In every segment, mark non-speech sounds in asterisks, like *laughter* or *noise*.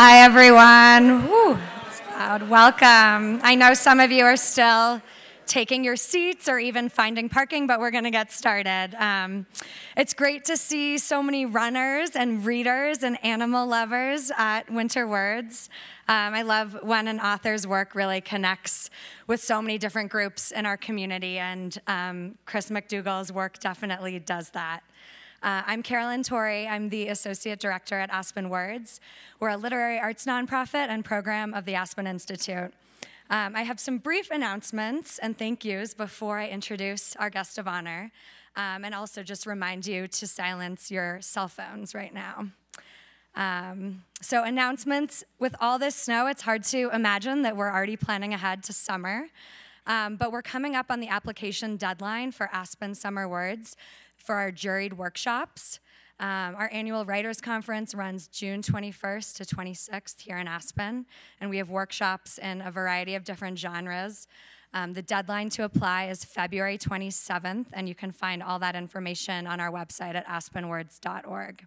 Hi, everyone. It's loud. Welcome. I know some of you are still taking your seats or even finding parking, but we're going to get started. Um, it's great to see so many runners and readers and animal lovers at Winter Words. Um, I love when an author's work really connects with so many different groups in our community, and um, Chris McDougall's work definitely does that. Uh, I'm Carolyn Torrey. I'm the Associate Director at Aspen Words. We're a literary arts nonprofit and program of the Aspen Institute. Um, I have some brief announcements and thank yous before I introduce our guest of honor, um, and also just remind you to silence your cell phones right now. Um, so, announcements with all this snow, it's hard to imagine that we're already planning ahead to summer. Um, but we're coming up on the application deadline for Aspen Summer Words for our juried workshops. Um, our annual writers conference runs June 21st to 26th here in Aspen, and we have workshops in a variety of different genres. Um, the deadline to apply is February 27th, and you can find all that information on our website at aspenwords.org.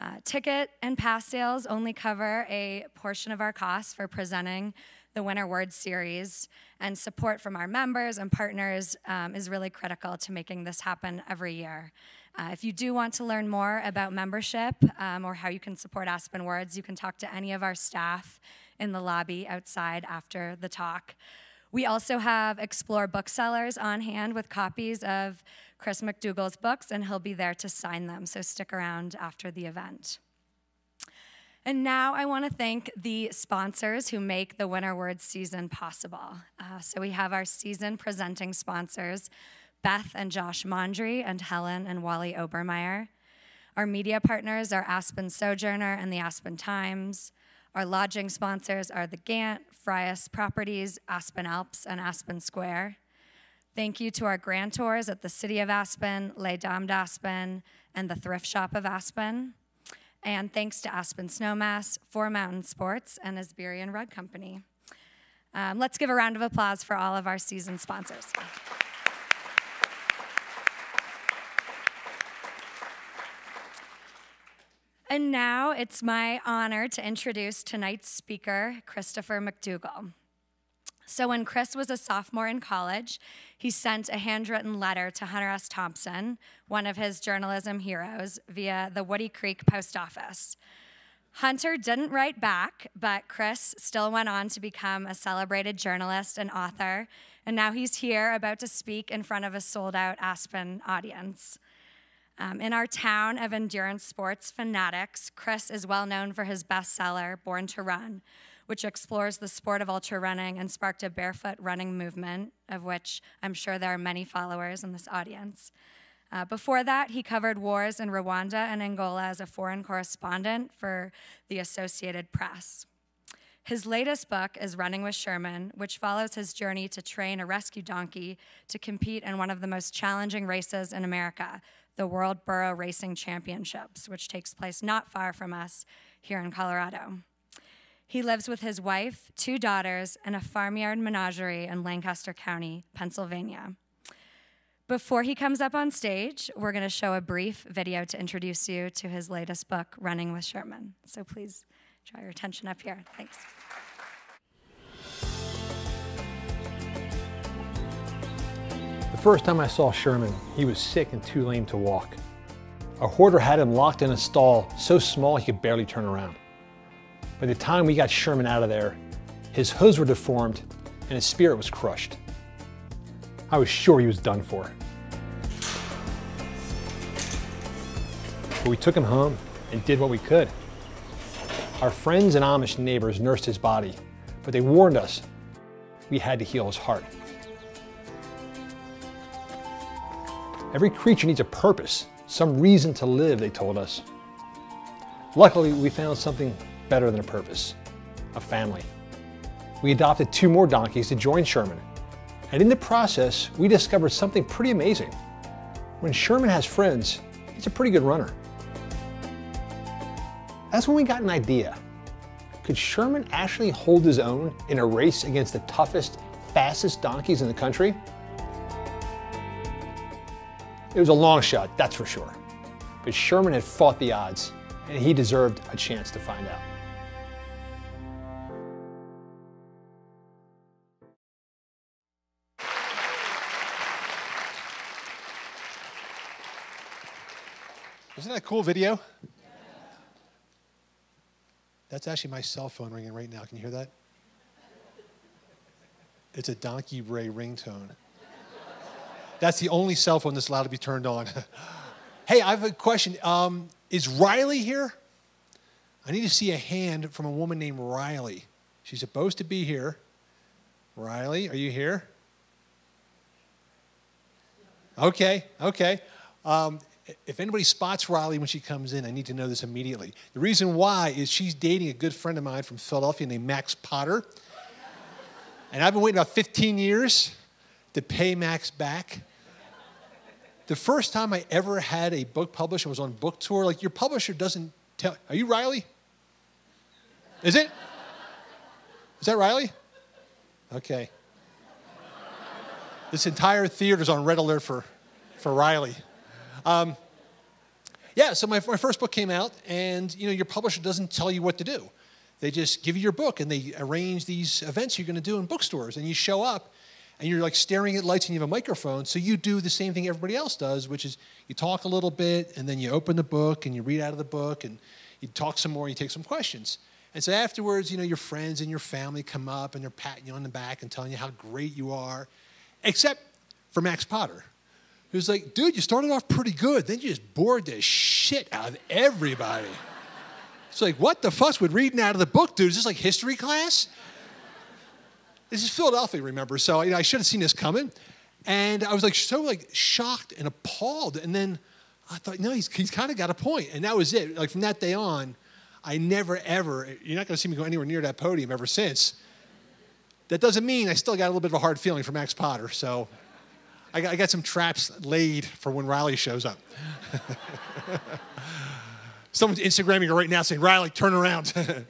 Uh, ticket and pass sales only cover a portion of our costs for presenting the Winter Words series, and support from our members and partners um, is really critical to making this happen every year. Uh, if you do want to learn more about membership um, or how you can support Aspen Words, you can talk to any of our staff in the lobby outside after the talk. We also have Explore booksellers on hand with copies of Chris McDougall's books, and he'll be there to sign them, so stick around after the event. And now I want to thank the sponsors who make the Winter Words season possible. Uh, so we have our season presenting sponsors, Beth and Josh Mondry, and Helen and Wally Obermeyer. Our media partners are Aspen Sojourner and the Aspen Times. Our lodging sponsors are the Gant, Frias Properties, Aspen Alps, and Aspen Square. Thank you to our grantors at the City of Aspen, Les Dames d'Aspen, and the Thrift Shop of Aspen. And thanks to Aspen Snowmass, Four Mountain Sports, and Isberian Rug Company. Um, let's give a round of applause for all of our season sponsors. And now it's my honor to introduce tonight's speaker, Christopher McDougall. So, when Chris was a sophomore in college, he sent a handwritten letter to Hunter S. Thompson, one of his journalism heroes, via the Woody Creek post office. Hunter didn't write back, but Chris still went on to become a celebrated journalist and author, and now he's here about to speak in front of a sold out Aspen audience. Um, in our town of endurance sports fanatics, Chris is well known for his bestseller, Born to Run, which explores the sport of ultra running and sparked a barefoot running movement, of which I'm sure there are many followers in this audience. Uh, before that, he covered wars in Rwanda and Angola as a foreign correspondent for the Associated Press. His latest book is Running with Sherman, which follows his journey to train a rescue donkey to compete in one of the most challenging races in America, the World Burro Racing Championships, which takes place not far from us here in Colorado. He lives with his wife, two daughters, and a farmyard menagerie in Lancaster County, Pennsylvania. Before he comes up on stage, we're going to show a brief video to introduce you to his latest book, Running with Sherman. So please draw your attention up here. Thanks. The first time I saw Sherman, he was sick and too lame to walk. A hoarder had him locked in a stall so small he could barely turn around. By the time we got Sherman out of there, his hooves were deformed and his spirit was crushed. I was sure he was done for. But we took him home and did what we could. Our friends and Amish neighbors nursed his body, but they warned us we had to heal his heart. Every creature needs a purpose, some reason to live, they told us. Luckily, we found something better than a purpose, a family. We adopted two more donkeys to join Sherman. And in the process, we discovered something pretty amazing. When Sherman has friends, he's a pretty good runner. That's when we got an idea. Could Sherman actually hold his own in a race against the toughest, fastest donkeys in the country? It was a long shot, that's for sure. But Sherman had fought the odds, and he deserved a chance to find out. Isn't that a cool video? That's actually my cell phone ringing right now. Can you hear that? It's a Donkey Ray ringtone. That's the only cell phone that's allowed to be turned on. *laughs* hey, I have a question. Um, is Riley here? I need to see a hand from a woman named Riley. She's supposed to be here. Riley, are you here? Okay, okay. Um, if anybody spots Riley when she comes in, I need to know this immediately. The reason why is she's dating a good friend of mine from Philadelphia named Max Potter. And I've been waiting about 15 years to pay Max back. The first time I ever had a book published I was on book tour. Like your publisher doesn't tell. Are you Riley? Is it? Is that Riley? Okay. This entire theater is on red alert for, for Riley. Um, yeah, so my, my first book came out, and you know your publisher doesn't tell you what to do. They just give you your book, and they arrange these events you're going to do in bookstores, and you show up, and you're like staring at lights, and you have a microphone. So you do the same thing everybody else does, which is you talk a little bit, and then you open the book, and you read out of the book, and you talk some more, and you take some questions. And so afterwards, you know, your friends and your family come up and they're patting you on the back and telling you how great you are, except for Max Potter, who's like, dude, you started off pretty good. Then you just bored the shit out of everybody. It's like, what the fuck with reading out of the book, dude? Is this like history class? This is Philadelphia, remember? So you know, I should have seen this coming. And I was like so like shocked and appalled. And then I thought, no, he's, he's kind of got a point. And that was it. Like from that day on, I never, ever, you're not going to see me go anywhere near that podium ever since. That doesn't mean I still got a little bit of a hard feeling for Max Potter. So I got, I got some traps laid for when Riley shows up. *laughs* Someone's Instagramming her right now saying, Riley, turn around. *laughs*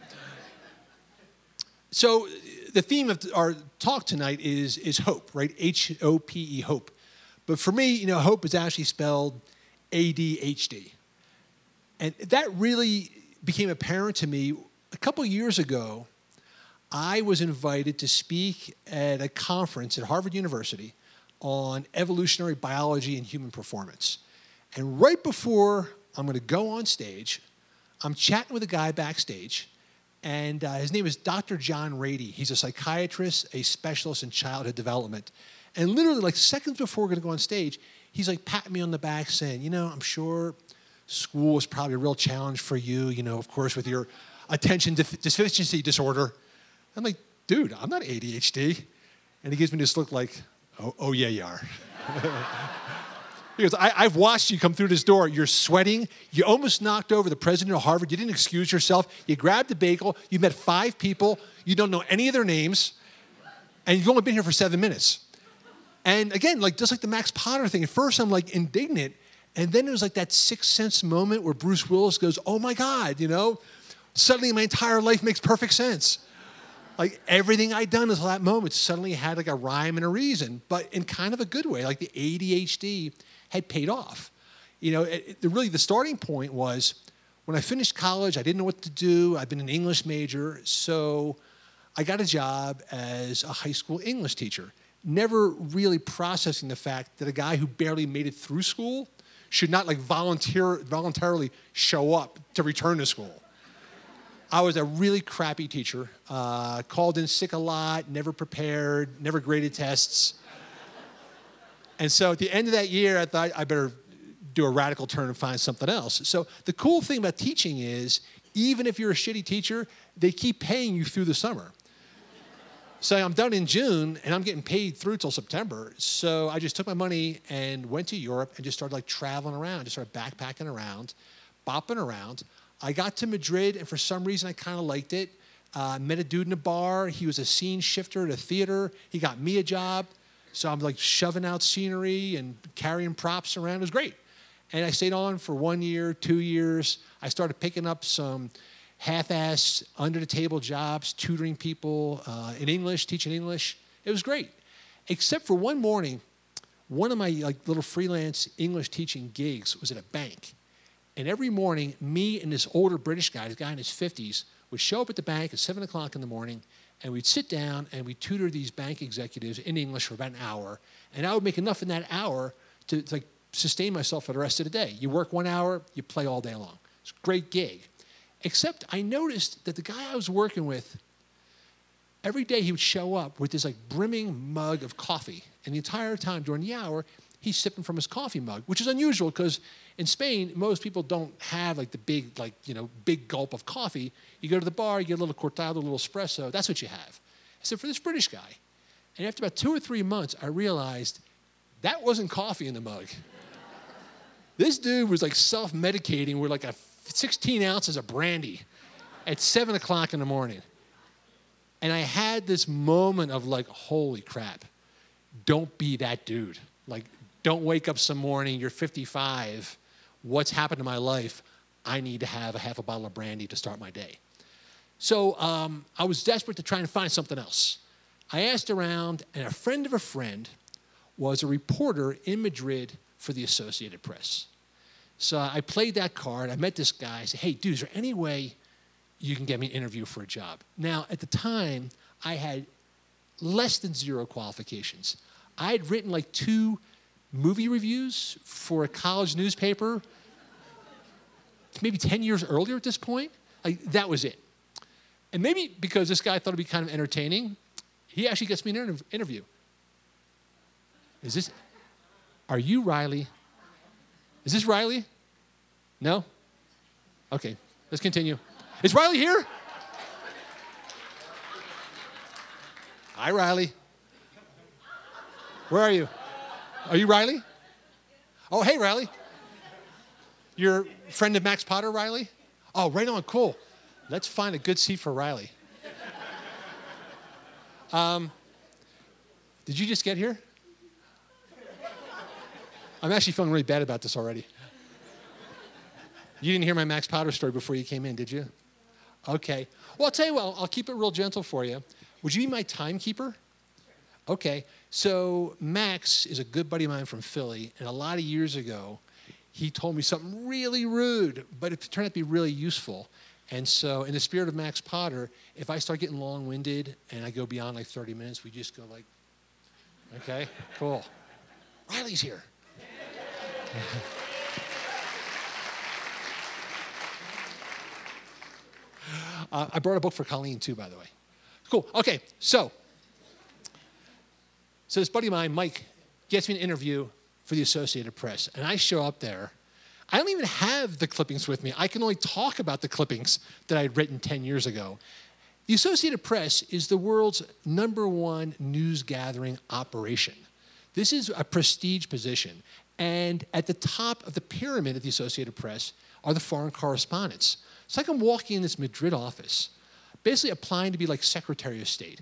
so the theme of our talk tonight is, is hope, right? H O P E, hope. But for me, you know, hope is actually spelled A D H D. And that really became apparent to me a couple years ago. I was invited to speak at a conference at Harvard University on evolutionary biology and human performance. And right before I'm going to go on stage, I'm chatting with a guy backstage, and uh, his name is Dr. John Ratey. He's a psychiatrist, a specialist in childhood development. And literally, like seconds before we're going to go on stage, he's like patting me on the back saying, You know, I'm sure school was probably a real challenge for you, you know, of course, with your attention deficiency disorder. I'm like, dude, I'm not ADHD. And he gives me this look like, oh, oh yeah, you are. *laughs* he goes, I, have watched you come through this door. You're sweating. You almost knocked over the president of Harvard. You didn't excuse yourself. You grabbed a bagel. You met five people. You don't know any of their names. And you've only been here for seven minutes. And again, like just like the Max Potter thing, at first I'm like indignant. And then it was like that sixth sense moment where Bruce Willis goes, Oh my God, you know, suddenly my entire life makes perfect sense. Like everything I'd done until that moment suddenly had like a rhyme and a reason, but in kind of a good way. Like the ADHD had paid off. You know, it, it, really the starting point was when I finished college, I didn't know what to do. I'd been an English major, so I got a job as a high school English teacher, never really processing the fact that a guy who barely made it through school should not like volunteer, voluntarily show up to return to school. I was a really crappy teacher, uh, called in sick a lot, never prepared, never graded tests. And so at the end of that year, I thought I better do a radical turn and find something else. So the cool thing about teaching is, even if you're a shitty teacher, they keep paying you through the summer. So I'm done in June and I'm getting paid through till September. So I just took my money and went to Europe and just started like traveling around, just started backpacking around, bopping around. I got to Madrid and for some reason I kind of liked it. Uh, met a dude in a bar. He was a scene shifter at a theater. He got me a job. So I'm like shoving out scenery and carrying props around. It was great. And I stayed on for one year, two years. I started picking up some half-ass, under-the-table jobs, tutoring people uh, in English, teaching English. It was great, except for one morning. One of my like little freelance English teaching gigs was at a bank, and every morning, me and this older British guy, this guy in his 50s, would show up at the bank at seven o'clock in the morning, and we'd sit down and we'd tutor these bank executives in English for about an hour. And I would make enough in that hour to, to like sustain myself for the rest of the day. You work one hour, you play all day long. It's a great gig. Except I noticed that the guy I was working with, every day he would show up with this like brimming mug of coffee. And the entire time during the hour, he's sipping from his coffee mug, which is unusual because in Spain, most people don't have like the big, like, you know, big gulp of coffee. You go to the bar, you get a little cortado, a little espresso, that's what you have. I said, for this British guy. And after about two or three months, I realized that wasn't coffee in the mug. *laughs* this dude was like self medicating with like a 16 ounces of brandy at seven o'clock in the morning. And I had this moment of like, holy crap, don't be that dude. Like, don't wake up some morning, you're 55, what's happened to my life? I need to have a half a bottle of brandy to start my day. So um, I was desperate to try and find something else. I asked around, and a friend of a friend was a reporter in Madrid for the Associated Press. So I played that card. I met this guy. I said, hey, dude, is there any way you can get me an interview for a job? Now, at the time, I had less than zero qualifications. I had written like two movie reviews for a college newspaper maybe 10 years earlier at this point. Like, that was it. And maybe because this guy thought it'd be kind of entertaining, he actually gets me an interview. Is this, are you Riley? Is this Riley? No? Okay, let's continue. Is Riley here? Hi, Riley. Where are you? Are you Riley? Oh, hey, Riley. You're friend of Max Potter, Riley? Oh, right on, cool. Let's find a good seat for Riley. Um, did you just get here? I'm actually feeling really bad about this already. You didn't hear my Max Potter story before you came in, did you? Okay. Well, I'll tell you what, I'll keep it real gentle for you. Would you be my timekeeper? Okay. So, Max is a good buddy of mine from Philly, and a lot of years ago, he told me something really rude, but it turned out to be really useful. And so, in the spirit of Max Potter, if I start getting long winded and I go beyond like 30 minutes, we just go like, okay, cool. Riley's here. *laughs* uh, I brought a book for Colleen too, by the way. Cool. Okay, so, so this buddy of mine, Mike, gets me an interview for the Associated Press, and I show up there. I don't even have the clippings with me. I can only talk about the clippings that I had written 10 years ago. The Associated Press is the world's number one news gathering operation. This is a prestige position. And at the top of the pyramid of the Associated Press are the foreign correspondents. It's like I'm walking in this Madrid office, basically applying to be like Secretary of State.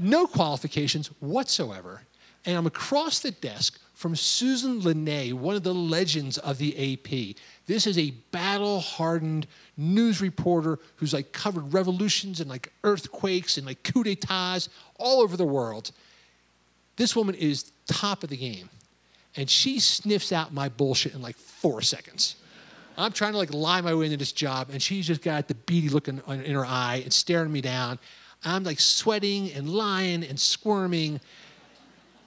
No qualifications whatsoever. And I'm across the desk from Susan Linnee, one of the legends of the AP. This is a battle hardened news reporter who's like covered revolutions and like earthquakes and like coups d'etats all over the world. This woman is top of the game and she sniffs out my bullshit in like four seconds. I'm trying to like lie my way into this job, and she's just got the beady look in, in her eye and staring me down. I'm like sweating and lying and squirming.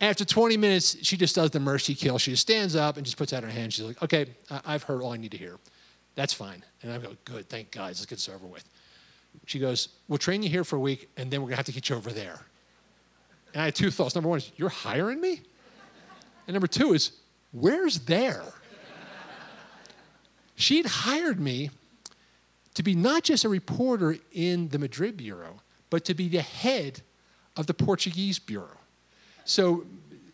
After 20 minutes, she just does the mercy kill. She just stands up and just puts out her hand. She's like, okay, I've heard all I need to hear. That's fine. And I go, good, thank God, let's get this over with. She goes, we'll train you here for a week, and then we're gonna have to get you over there. And I had two thoughts. Number one is, you're hiring me? And number two is, where's there? She'd hired me to be not just a reporter in the Madrid bureau, but to be the head of the Portuguese bureau. So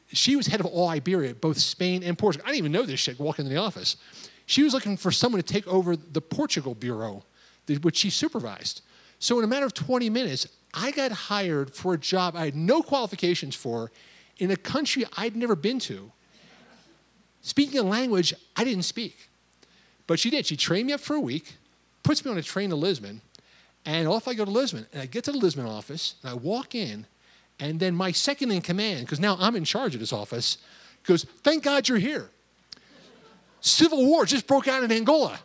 she was head of all Iberia, both Spain and Portugal. I didn't even know this shit walking into the office. She was looking for someone to take over the Portugal bureau, which she supervised. So in a matter of 20 minutes, I got hired for a job I had no qualifications for in a country I'd never been to, speaking a language I didn't speak. But she did. She trained me up for a week, puts me on a train to Lisbon, and off I go to Lisbon. And I get to the Lisbon office, and I walk in, and then my second in command, because now I'm in charge of this office, goes, Thank God you're here. Civil war just broke out in Angola.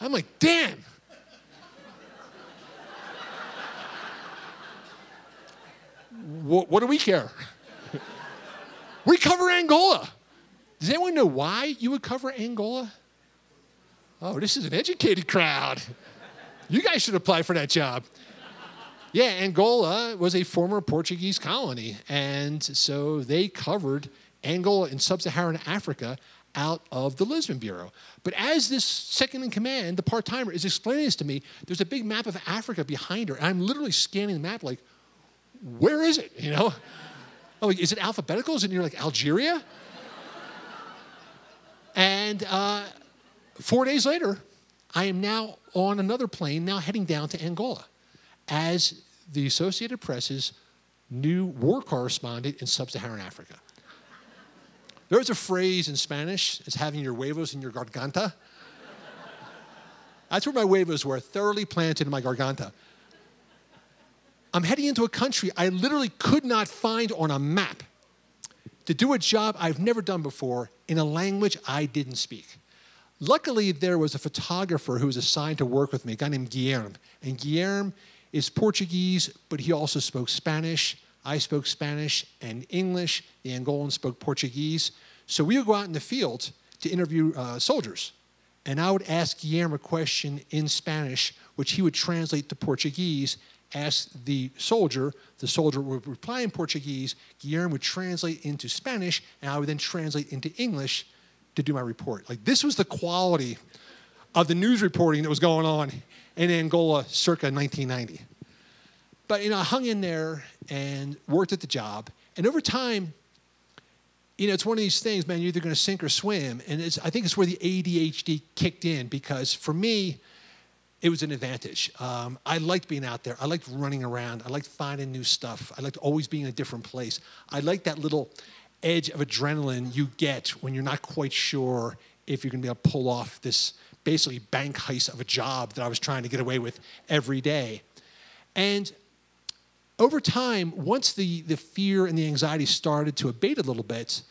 I'm like, damn. what, what do we care? we cover Angola. Does anyone know why you would cover Angola? Oh, this is an educated crowd. You guys should apply for that job. Yeah, Angola was a former Portuguese colony. And so they covered Angola in sub Saharan Africa out of the Lisbon Bureau. But as this second in command, the part timer, is explaining this to me, there's a big map of Africa behind her. And I'm literally scanning the map like, where is it? You know? *laughs* Oh, is it alphabetical? Is it near like Algeria? and uh, four days later, I am now on another plane, now heading down to Angola as the Associated Press's new war correspondent in sub Saharan Africa. There's a phrase in Spanish, it's having your huevos in your garganta. That's where my huevos were, thoroughly planted in my garganta. I'm heading into a country I literally could not find on a map to do a job I've never done before in a language I didn't speak. Luckily, there was a photographer who was assigned to work with me, a guy named Guilherme. And Guilherme is Portuguese, but he also spoke Spanish. I spoke Spanish and English. The Angolan spoke Portuguese. So we would go out in the field to interview uh, soldiers. And I would ask Guilherme a question in Spanish, which he would translate to Portuguese, ask the soldier. The soldier would reply in Portuguese. Guilherme would translate into Spanish, and I would then translate into English to do my report. Like this was the quality of the news reporting that was going on in Angola circa 1990. But you know, I hung in there and worked at the job, and over time, you know, it's one of these things, man. You're either going to sink or swim, and it's, I think it's where the ADHD kicked in because for me, it was an advantage. Um, I liked being out there. I liked running around. I liked finding new stuff. I liked always being in a different place. I liked that little edge of adrenaline you get when you're not quite sure if you're going to be able to pull off this basically bank heist of a job that I was trying to get away with every day. And over time, once the, the fear and the anxiety started to abate a little bit,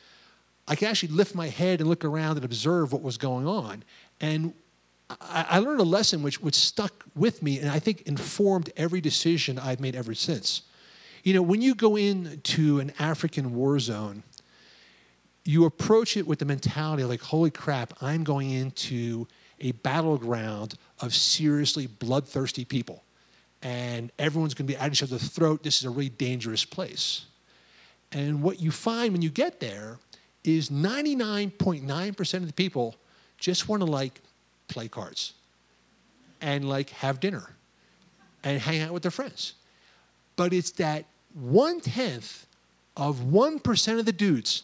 I could actually lift my head and look around and observe what was going on. And I, I learned a lesson which, which stuck with me and I think informed every decision I've made ever since. You know, when you go into an African war zone, you approach it with the mentality like, holy crap, I'm going into a battleground of seriously bloodthirsty people. And everyone's going to be at each other's throat. This is a really dangerous place. And what you find when you get there is 99.9% of the people just want to like play cards and like have dinner and hang out with their friends. But it's that one tenth of 1% of the dudes,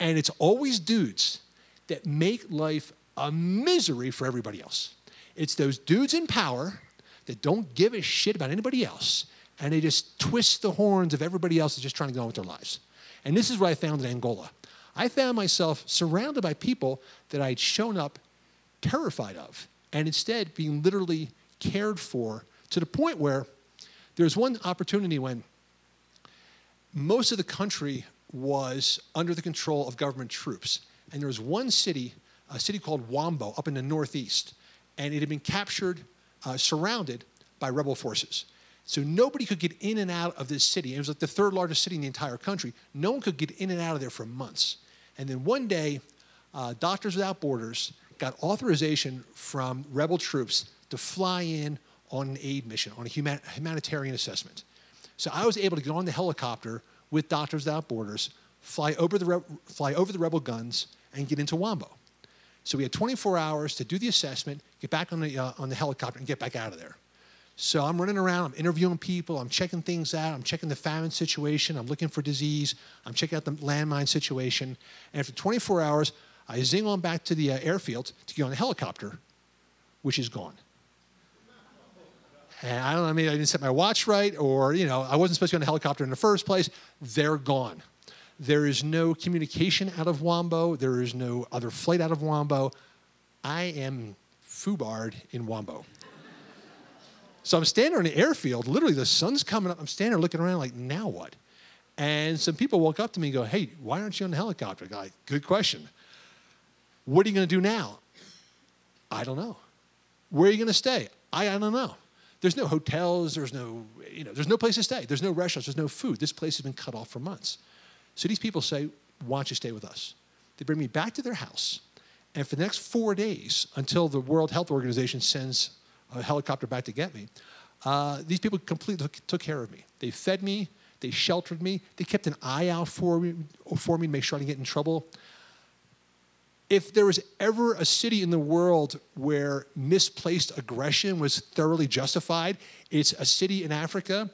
and it's always dudes, that make life a misery for everybody else. It's those dudes in power that don't give a shit about anybody else, and they just twist the horns of everybody else that's just trying to go on with their lives. And this is what I found in Angola. I found myself surrounded by people that I'd shown up terrified of, and instead being literally cared for to the point where there was one opportunity when most of the country was under the control of government troops. And there was one city, a city called Huambo, up in the northeast, and it had been captured, uh, surrounded by rebel forces. So nobody could get in and out of this city. It was like the third largest city in the entire country. No one could get in and out of there for months. And then one day, uh, Doctors Without Borders got authorization from rebel troops to fly in on an aid mission, on a human, humanitarian assessment. So I was able to get on the helicopter with Doctors Without Borders, fly over the, fly over the rebel guns, and get into Huambo. So we had 24 hours to do the assessment, get back on the, uh, on the helicopter, and get back out of there. So I'm running around, I'm interviewing people, I'm checking things out, I'm checking the famine situation, I'm looking for disease, I'm checking out the landmine situation. And after 24 hours, I zing on back to the uh, airfield to get on the helicopter, which is gone. And I don't know, mean, I didn't set my watch right, or, you know, I wasn't supposed to be on the helicopter in the first place. They're gone. There is no communication out of Huambo. There is no other flight out of Huambo. I am foobarred in Huambo. So I'm standing on the airfield, literally the sun's coming up. I'm standing there looking around like, now what? And some people walk up to me and go, hey, why aren't you on the helicopter? Guy, good question. What are you going to do now? I don't know. Where are you going to stay? I, I don't know. There's no hotels, there's no, you know, there's no place to stay. There's no restaurants, there's no food. This place has been cut off for months. So these people say, why don't you stay with us? They bring me back to their house. And for the next four days, until the World Health Organization sends a helicopter back to get me, uh, these people completely took, took care of me. They fed me, they sheltered me, they kept an eye out for me, for me to make sure I didn't get in trouble. If there was ever a city in the world where misplaced aggression was thoroughly justified, it's a city in Africa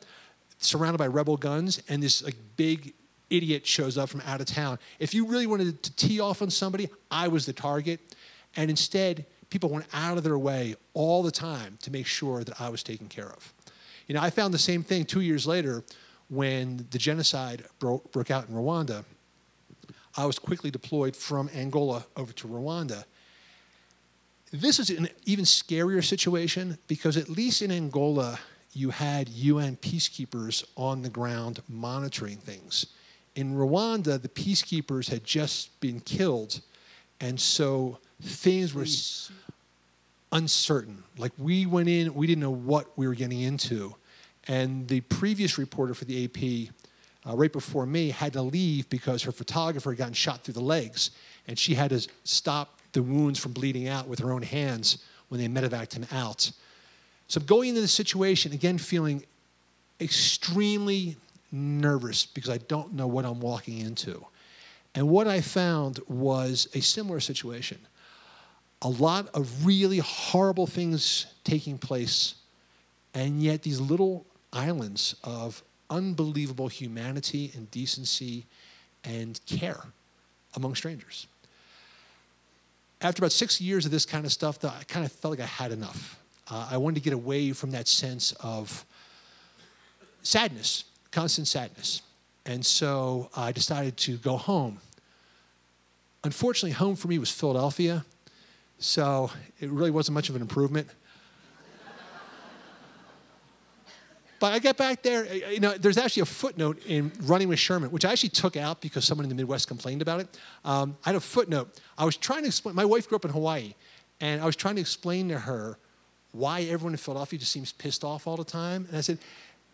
surrounded by rebel guns, and this like big idiot shows up from out of town. If you really wanted to tee off on somebody, I was the target. And instead, people went out of their way all the time to make sure that I was taken care of. You know, I found the same thing two years later when the genocide broke, broke out in Rwanda. I was quickly deployed from Angola over to Rwanda. This is an even scarier situation because, at least in Angola, you had UN peacekeepers on the ground monitoring things. In Rwanda, the peacekeepers had just been killed, and so things were uncertain. Like we went in, we didn't know what we were getting into. And the previous reporter for the AP, uh, right before me, had to leave because her photographer had gotten shot through the legs, and she had to stop the wounds from bleeding out with her own hands when they medevaced him out. So going into the situation, again, feeling extremely nervous because I don't know what I'm walking into. And what I found was a similar situation. A lot of really horrible things taking place, and yet these little islands of unbelievable humanity and decency and care among strangers. After about six years of this kind of stuff, though, I kind of felt like I had enough. Uh, I wanted to get away from that sense of sadness, constant sadness. And so I decided to go home. Unfortunately, home for me was Philadelphia, so it really wasn't much of an improvement. But I get back there, you know, there's actually a footnote in Running with Sherman, which I actually took out because someone in the Midwest complained about it. Um, I had a footnote. I was trying to explain, my wife grew up in Hawaii, and I was trying to explain to her why everyone in Philadelphia just seems pissed off all the time. And I said,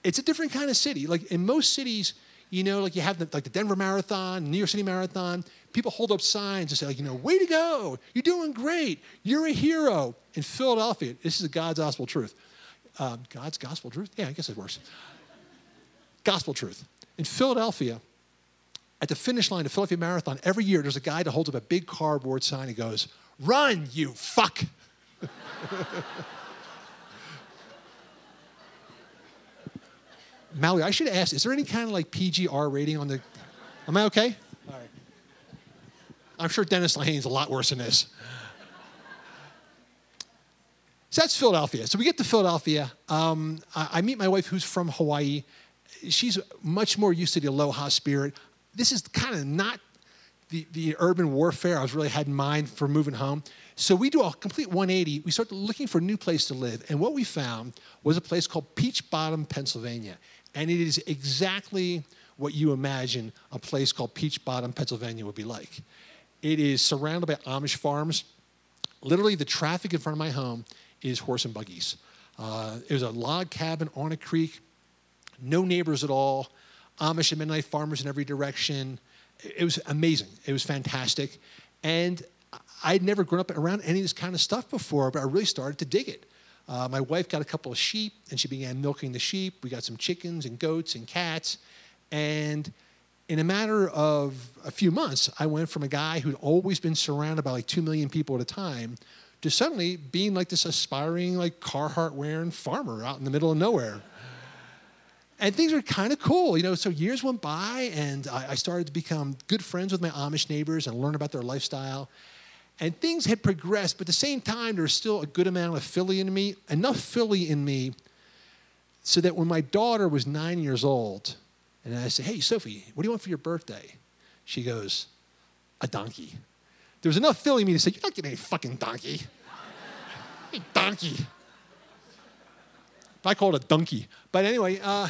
it's a different kind of city. Like in most cities, you know, like you have the, like the Denver Marathon, New York City Marathon. People hold up signs and say, like, you know, way to go, you're doing great, you're a hero. In Philadelphia, this is a God's gospel truth. Um, God's gospel truth? Yeah, I guess it works. gospel truth. In Philadelphia, at the finish line of Philadelphia Marathon, every year there's a guy that holds up a big cardboard sign and goes, Run, you fuck. Mallory, I should ask, is there any kind of like PGR rating on the, am I okay? All right. I'm sure Dennis Lehane's a lot worse than this. So that's Philadelphia. So we get to Philadelphia. Um, I, I, meet my wife who's from Hawaii. She's much more used to the aloha spirit. This is kind of not the, the urban warfare I was really had in mind for moving home. So we do a complete 180. We start looking for a new place to live. And what we found was a place called Peach Bottom, Pennsylvania. And it is exactly what you imagine a place called Peach Bottom, Pennsylvania would be like. It is surrounded by Amish farms. Literally, the traffic in front of my home is horse and buggies. Uh, it was a log cabin on a creek, no neighbors at all, Amish and Mennonite farmers in every direction. It was amazing. It was fantastic. And I'd never grown up around any of this kind of stuff before, but I really started to dig it. Uh, my wife got a couple of sheep and she began milking the sheep. We got some chickens and goats and cats. And in a matter of a few months, I went from a guy who'd always been surrounded by like 2 million people at a time to suddenly being like this aspiring, like Carhartt wearing farmer out in the middle of nowhere. And things were kind of cool, you know. So years went by, and I, I started to become good friends with my Amish neighbors and learn about their lifestyle. And things had progressed, but at the same time, there was still a good amount of Philly in me, enough Philly in me, so that when my daughter was nine years old, and I said, Hey, Sophie, what do you want for your birthday? She goes, A donkey. There was enough Philly in me to say, You're not getting a fucking donkey. a donkey. But I call it a donkey. But anyway, uh,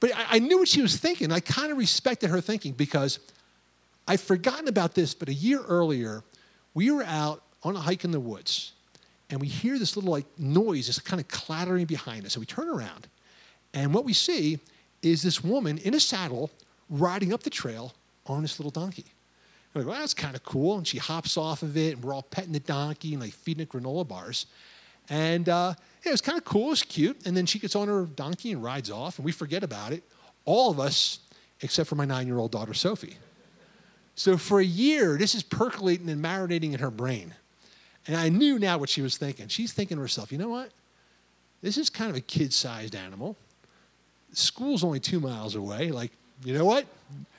but I, I knew what she was thinking. I kind of respected her thinking because I'd forgotten about this, but a year earlier, we were out on a hike in the woods, and we hear this little like noise, this kind of clattering behind us. And we turn around, and what we see is this woman in a saddle riding up the trail on this little donkey. And I that's kind of cool. And she hops off of it, and we're all petting the donkey and like feeding it granola bars. And uh, yeah, it was kind of cool. It was cute. And then she gets on her donkey and rides off, and we forget about it. All of us, except for my nine year old daughter, Sophie. So for a year, this is percolating and marinating in her brain. And I knew now what she was thinking. She's thinking to herself, you know what? This is kind of a kid sized animal. School's only two miles away. Like, you know what?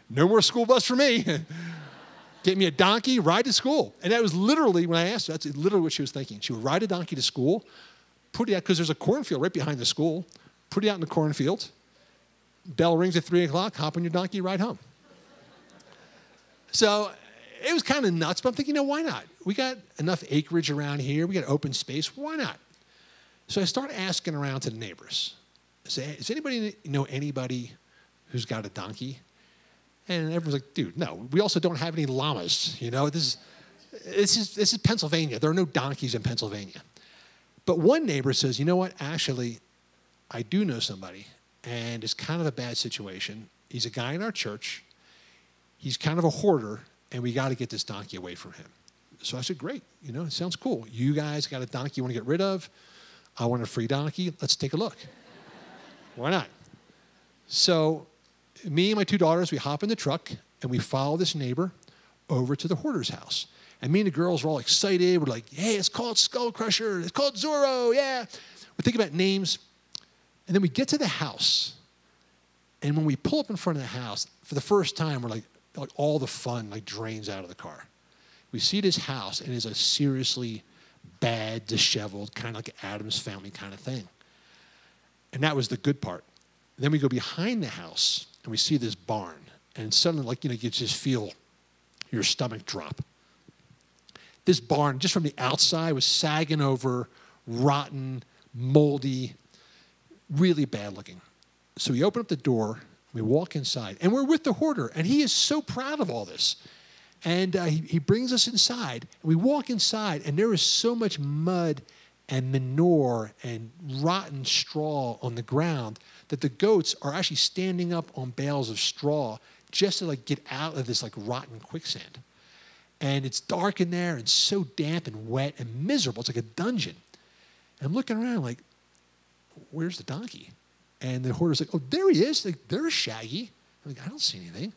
No more school bus for me. *laughs* Get me a donkey, ride to school. And that was literally, when I asked her, that's literally what she was thinking. She would ride a donkey to school, put it out, because there's a cornfield right behind the school, put it out in the cornfield. Bell rings at three o'clock, hop on your donkey, ride home. So it was kind of nuts, but I'm thinking, you know, why not? We got enough acreage around here, we got open space, why not? So I start asking around to the neighbors. I say, does anybody know anybody who's got a donkey? And everyone's like, dude, no. We also don't have any llamas. You know, this is, this is, this is Pennsylvania. There are no donkeys in Pennsylvania. But one neighbor says, you know what? Actually, I do know somebody, and it's kind of a bad situation. He's a guy in our church. He's kind of a hoarder, and we got to get this donkey away from him. So I said, great. You know, it sounds cool. You guys got a donkey you want to get rid of. I want a free donkey. Let's take a look. Why not? So me and my two daughters, we hop in the truck and we follow this neighbor over to the hoarder's house. And me and the girls were all excited. We're like, hey, it's called Skull Crusher. It's called Zorro. Yeah. We think about names. And then we get to the house. And when we pull up in front of the house, for the first time, we're like, like all the fun like drains out of the car. We see this house and it's a seriously bad, disheveled, kind of like Addams family kind of thing. And that was the good part. And then we go behind the house and we see this barn. And suddenly, like, you know, you just feel your stomach drop. This barn, just from the outside, was sagging over, rotten, moldy, really bad looking. So we open up the door, we walk inside, and we're with the hoarder, and he is so proud of all this. And uh, he, he brings us inside, and we walk inside, and there is so much mud and manure and rotten straw on the ground that the goats are actually standing up on bales of straw just to like get out of this like rotten quicksand. And it's dark in there and so damp and wet and miserable. It's like a dungeon. And I'm looking around like, where's the donkey? And the hoarder's like, oh, there he is. Like, there's Shaggy. I'm like, I don't see anything.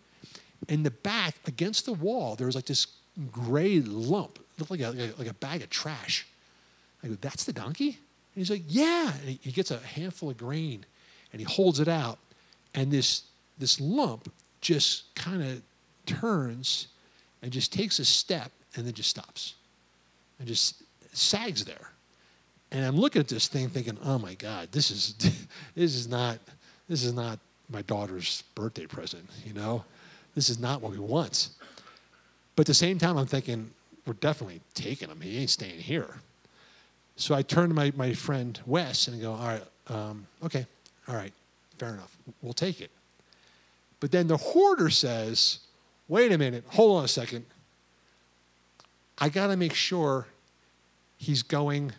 In the back, against the wall, there was like this gray lump. It looked like a, like a, like a bag of trash. I go, that's the donkey? And he's like, yeah. And he gets a handful of grain and he holds it out. And this, this lump just kind of turns and just takes a step and then just stops and just sags there. And I'm looking at this thing thinking, oh my God, this is, *laughs* this is not, this is not my daughter's birthday present, you know? This is not what we want. But at the same time, I'm thinking, we're definitely taking him. He ain't staying here. So I turn to my, my friend Wes and I go, all right, um, okay, all right, fair enough. We'll take it. But then the hoarder says, wait a minute, hold on a second. I got to make sure he's going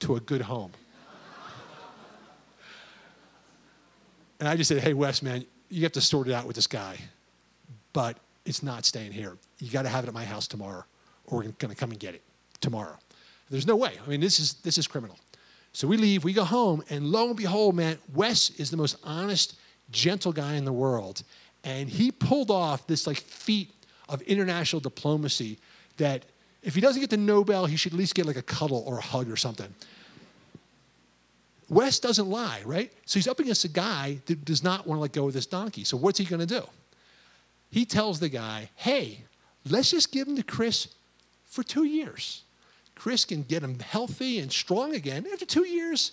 to a good home. and I just said, hey, Wes, man, you have to sort it out with this guy, but it's not staying here. You got to have it at my house tomorrow, or we're going to come and get it tomorrow. There's no way. I mean, this is, this is criminal. So we leave, we go home, and lo and behold, man, Wes is the most honest, gentle guy in the world. And he pulled off this like feat of international diplomacy that if he doesn't get the Nobel, he should at least get like a cuddle or a hug or something. Wes doesn't lie, right? So he's up against a guy that does not want to let go of this donkey. So what's he going to do? He tells the guy, hey, let's just give him to Chris for two years. Chris can get him healthy and strong again after two years.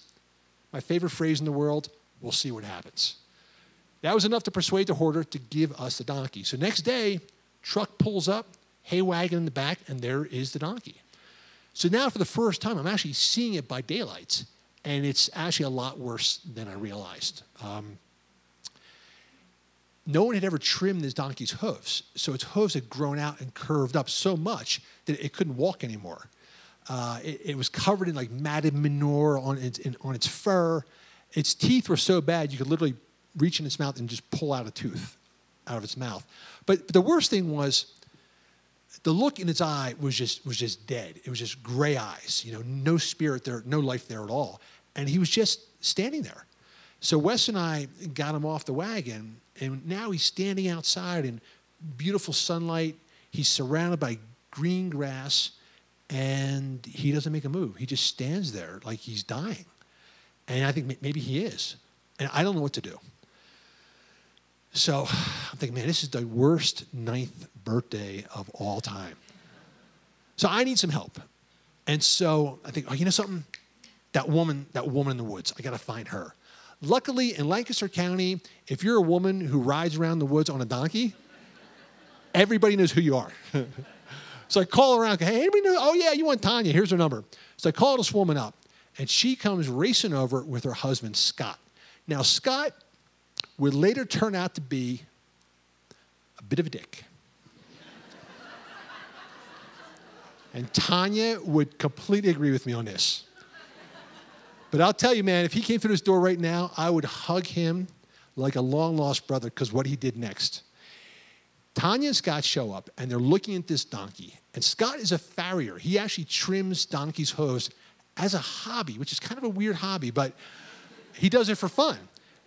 My favorite phrase in the world we'll see what happens. That was enough to persuade the hoarder to give us the donkey. So next day, truck pulls up, hay wagon in the back, and there is the donkey. So now, for the first time, I'm actually seeing it by daylight, and it's actually a lot worse than I realized. Um, no one had ever trimmed this donkey's hooves, so its hooves had grown out and curved up so much that it couldn't walk anymore. Uh, it, it, was covered in like matted manure on its, in, on its fur. Its teeth were so bad you could literally reach in its mouth and just pull out a tooth out of its mouth. But, but the worst thing was the look in its eye was just was just dead. It was just gray eyes, you know, no spirit there, no life there at all. And he was just standing there. So Wes and I got him off the wagon, and now he's standing outside in beautiful sunlight. He's surrounded by green grass, and he doesn't make a move. He just stands there like he's dying. And I think maybe he is. And I don't know what to do. So I'm thinking, man, this is the worst ninth birthday of all time. So I need some help. And so I think, oh, you know something? That woman, that woman in the woods, I got to find her. Luckily, in Lancaster County, if you're a woman who rides around the woods on a donkey, everybody knows who you are. *laughs* so I call around, hey, anybody know? Oh, yeah, you want Tanya. Here's her number. So I call this woman up, and she comes racing over with her husband, Scott. Now, Scott would later turn out to be a bit of a dick. and Tanya would completely agree with me on this. But I'll tell you, man, if he came through this door right now, I would hug him like a long lost brother because what he did next. Tanya and Scott show up and they're looking at this donkey. And Scott is a farrier. He actually trims donkeys' hooves as a hobby, which is kind of a weird hobby, but he does it for fun.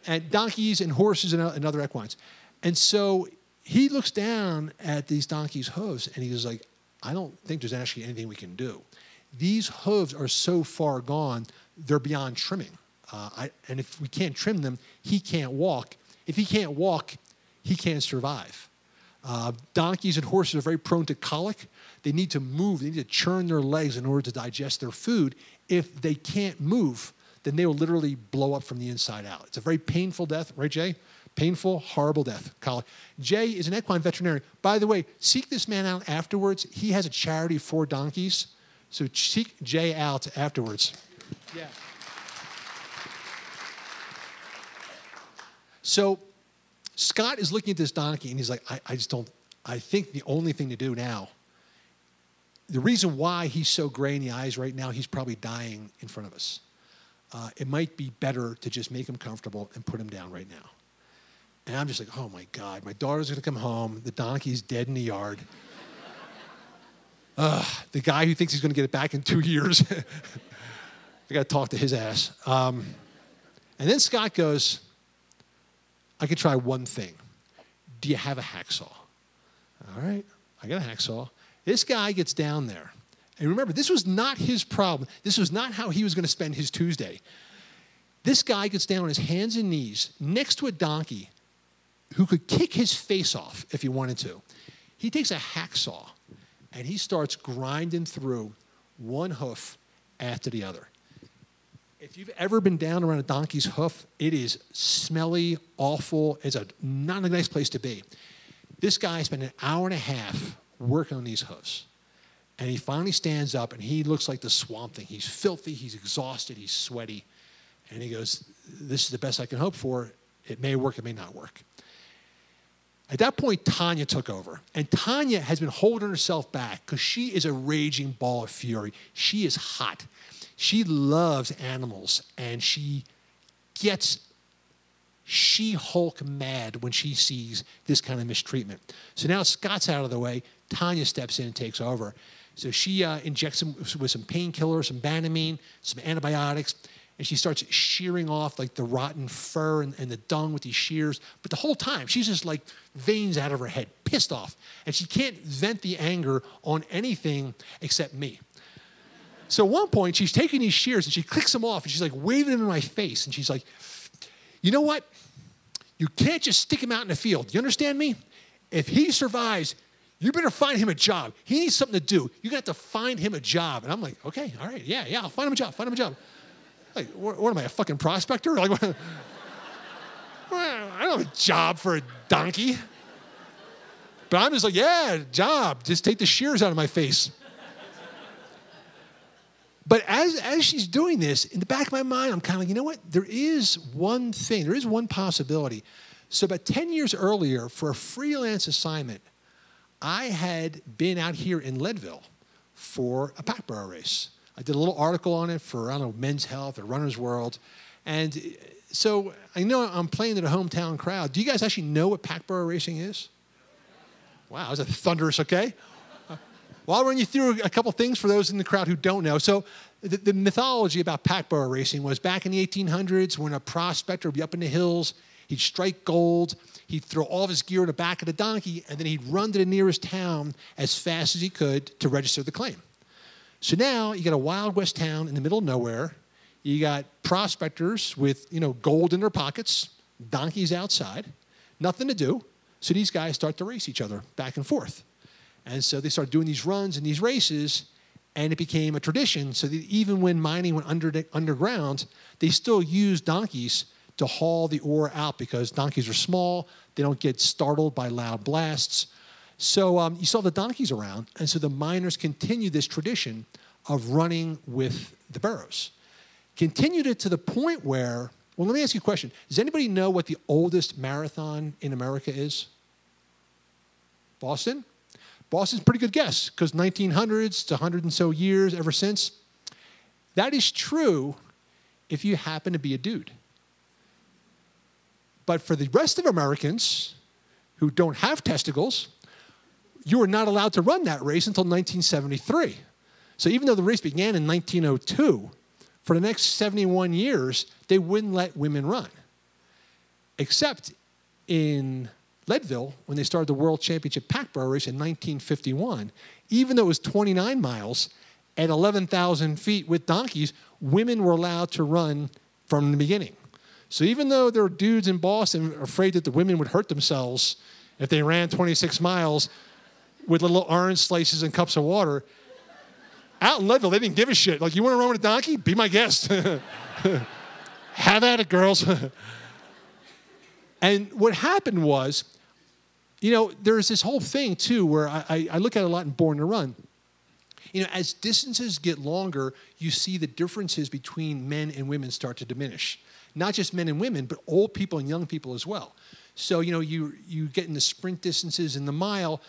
And donkeys and horses and, other equines. And so he looks down at these donkeys' hooves and he's like, I don't think there's actually anything we can do. These hooves are so far gone they're beyond trimming. Uh, I, and if we can't trim them, he can't walk. If he can't walk, he can't survive. Uh, donkeys and horses are very prone to colic. They need to move, they need to churn their legs in order to digest their food. If they can't move, then they will literally blow up from the inside out. It's a very painful death, right, Jay? Painful, horrible death. Colic. Jay is an equine veterinarian. By the way, seek this man out afterwards. He has a charity for donkeys. So seek Jay out afterwards. Yeah. So Scott is looking at this donkey and he's like, I, I just don't, I think the only thing to do now, the reason why he's so gray in the eyes right now, he's probably dying in front of us. Uh, it might be better to just make him comfortable and put him down right now. And I'm just like, oh my God, my daughter's gonna come home, the donkey's dead in the yard. Uh, the guy who thinks he's gonna get it back in two years *laughs* I got to talk to his ass. Um, and then Scott goes, I could try one thing. Do you have a hacksaw? All right, I got a hacksaw. This guy gets down there. And remember, this was not his problem. This was not how he was going to spend his Tuesday. This guy gets down on his hands and knees next to a donkey who could kick his face off if he wanted to. He takes a hacksaw and he starts grinding through one hoof after the other. If you've ever been down around a donkey's hoof, it is smelly, awful. It's a not a nice place to be. This guy spent an hour and a half working on these hoofs. And he finally stands up and he looks like the swamp thing. He's filthy, he's exhausted, he's sweaty. And he goes, This is the best I can hope for. It may work, it may not work. At that point, Tanya took over. And Tanya has been holding herself back because she is a raging ball of fury. She is hot she loves animals and she gets she Hulk mad when she sees this kind of mistreatment. So now Scott's out of the way. Tanya steps in and takes over. So she uh, injects him with some painkillers, some Banamine, some antibiotics, and she starts shearing off like the rotten fur and, and, the dung with these shears. But the whole time, she's just like veins out of her head, pissed off. And she can't vent the anger on anything except me. So at one point, she's taking these shears and she clicks them off and she's like waving them in my face. And she's like, you know what? You can't just stick him out in the field. You understand me? If he survives, you better find him a job. He needs something to do. You got to find him a job. And I'm like, okay, all right, yeah, yeah, I'll find him a job, find him a job. Like, what, what am I, a fucking prospector? Like, *laughs* what, I don't have a job for a donkey. But I'm just like, yeah, job. Just take the shears out of my face. But as, as she's doing this, in the back of my mind, I'm kind of like, you know what? There is one thing, there is one possibility. So, about 10 years earlier, for a freelance assignment, I had been out here in Leadville for a pack burro race. I did a little article on it for, I don't know, Men's Health or Runner's World. And uh, so I know I'm playing to the hometown crowd. Do you guys actually know what pack burro racing is? Wow, that was a thunderous, okay? Well, I'll run you through a couple things for those in the crowd who don't know. So, the, the mythology about pack burro racing was back in the 1800s when a prospector would be up in the hills, he'd strike gold, he'd throw all of his gear in the back of the donkey, and then he'd run to the nearest town as fast as he could to register the claim. So now you got a Wild West town in the middle of nowhere. You got prospectors with you know gold in their pockets, donkeys outside, nothing to do. So these guys start to race each other back and forth. And so they started doing these runs and these races, and it became a tradition. So that even when mining went under underground, they still used donkeys to haul the ore out because donkeys are small, they don't get startled by loud blasts. So um, you saw the donkeys around, and so the miners continued this tradition of running with the burros. Continued it to the point where, well, let me ask you a question. Does anybody know what the oldest marathon in America is? Boston? Boston's pretty good guess because 1900s to 100 and so years ever since. That is true if you happen to be a dude. But for the rest of Americans who don't have testicles, you were not allowed to run that race until 1973. So even though the race began in 1902, for the next 71 years, they wouldn't let women run. Except in Leadville, when they started the World Championship Pack race in 1951, even though it was 29 miles at 11,000 feet with donkeys, women were allowed to run from the beginning. So even though there were dudes in Boston afraid that the women would hurt themselves if they ran 26 miles with little orange slices and cups of water, out in Leadville, they didn't give a shit. Like, you want to run with a donkey? Be my guest. *laughs* Have at it, girls. *laughs* and what happened was you know, there's this whole thing too where I, I look at a lot in Born to Run. You know, as distances get longer, you see the differences between men and women start to diminish. Not just men and women, but old people and young people as well. So, you know, you, you get in the sprint distances and the mile,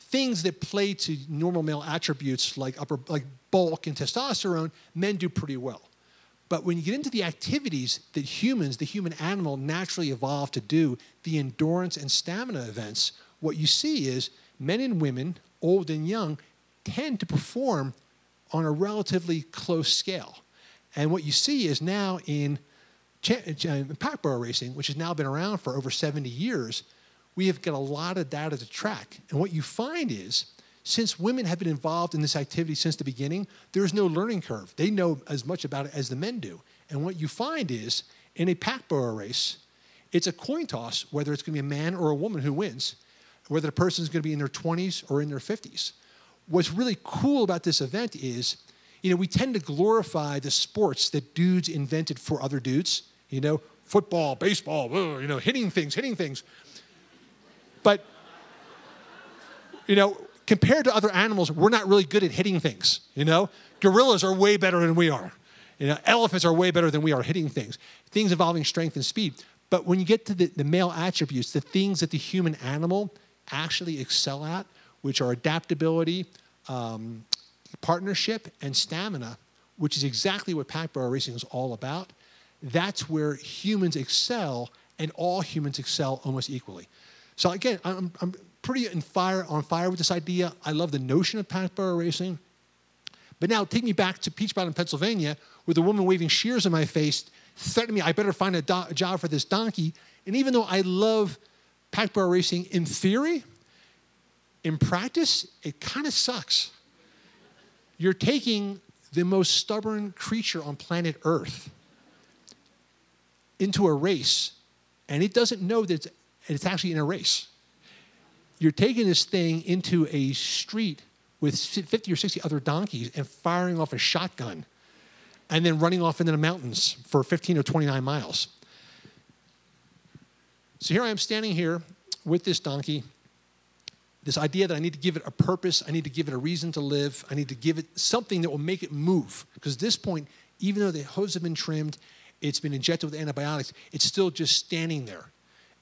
things that play to normal male attributes like upper like bulk and testosterone, men do pretty well. But when you get into the activities that humans, the human animal, naturally evolved to do, the endurance and stamina events, what you see is men and women, old and young, tend to perform on a relatively close scale. And what you see is now in pack burro racing, which has now been around for over 70 years, we have got a lot of data to track. And what you find is since women have been involved in this activity since the beginning, there's no learning curve. They know as much about it as the men do. And what you find is in a pack burro race, it's a coin toss whether it's going to be a man or a woman who wins, whether the person is going to be in their 20s or in their 50s. What's really cool about this event is, you know, we tend to glorify the sports that dudes invented for other dudes, you know, football, baseball, you know, hitting things, hitting things. But, you know, compared to other animals, we're not really good at hitting things. You know, gorillas are way better than we are. You know, elephants are way better than we are hitting things. Things involving strength and speed. But when you get to the, the male attributes, the things that the human animal actually excel at, which are adaptability, um, partnership, and stamina, which is exactly what pack burro racing is all about. That's where humans excel, and all humans excel almost equally. So again, I'm, I'm pretty in fire, on fire with this idea. I love the notion of pack burro racing. But now take me back to Peach Bottom, Pennsylvania, with a woman waving shears in my face, threatening me, I better find a, do- a job for this donkey. And even though I love pack burro racing in theory, in practice, it kind of sucks. You're taking the most stubborn creature on planet Earth into a race, and it doesn't know that it's, it's actually in a race you're taking this thing into a street with 50 or 60 other donkeys and firing off a shotgun and then running off into the mountains for 15 or 29 miles. So here I am standing here with this donkey, this idea that I need to give it a purpose, I need to give it a reason to live, I need to give it something that will make it move. Because at this point, even though the hooves have been trimmed, it's been injected with antibiotics, it's still just standing there.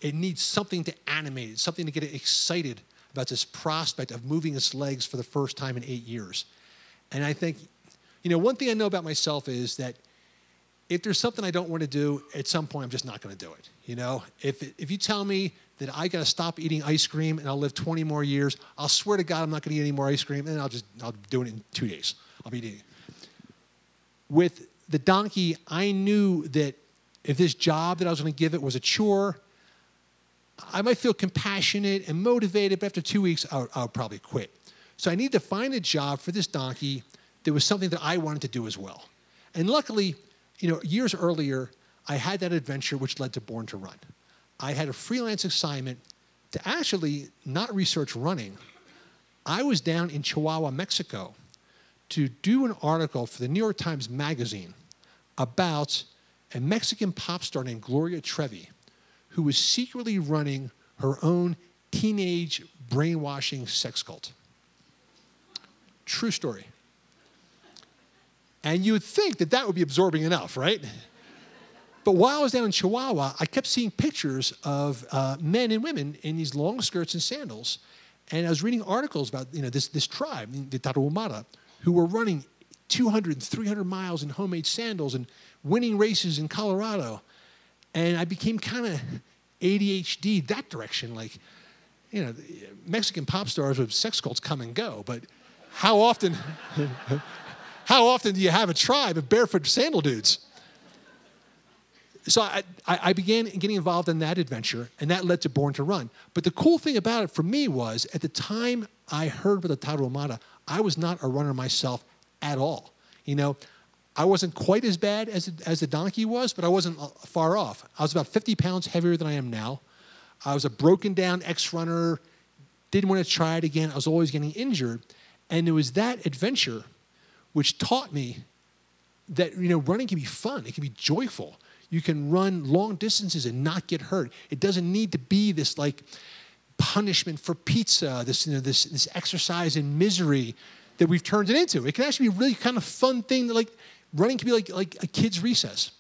It needs something to animate it, something to get it excited about this prospect of moving its legs for the first time in eight years. And I think, you know, one thing I know about myself is that if there's something I don't want to do, at some point I'm just not going to do it. You know, if, if you tell me that I got to stop eating ice cream and I'll live 20 more years. I'll swear to God I'm not going to eat any more ice cream and I'll just I'll do it in two days. I'll be eating. it. With the donkey, I knew that if this job that I was going to give it was a chore, I might feel compassionate and motivated, but after two weeks, I would, I would probably quit. So I needed to find a job for this donkey that was something that I wanted to do as well. And luckily, you know, years earlier, I had that adventure which led to Born to Run. I had a freelance assignment to actually not research running. I was down in Chihuahua, Mexico, to do an article for the New York Times Magazine about a Mexican pop star named Gloria Trevi, who was secretly running her own teenage brainwashing sex cult. True story. And you would think that that would be absorbing enough, right? But while I was down in Chihuahua, I kept seeing pictures of uh, men and women in these long skirts and sandals. And I was reading articles about you know, this, this tribe, the Tarahumara, who were running 200, 300 miles in homemade sandals and winning races in Colorado. And I became kind of ADHD that direction. Like, you know, Mexican pop stars with sex cults come and go, but how often, *laughs* how often do you have a tribe of barefoot sandal dudes? So I, I began getting involved in that adventure, and that led to Born to Run. But the cool thing about it for me was at the time I heard about the Tarahumara, I was not a runner myself at all. You know, I wasn't quite as bad as, as the donkey was, but I wasn't uh, far off. I was about 50 pounds heavier than I am now. I was a broken down ex runner, didn't want to try it again. I was always getting injured. And it was that adventure which taught me that you know running can be fun, it can be joyful. You can run long distances and not get hurt. It doesn't need to be this like punishment for pizza, this, you know, this, this exercise in misery that we've turned it into. It can actually be a really kind of fun thing that like running can be like, like a kid's recess.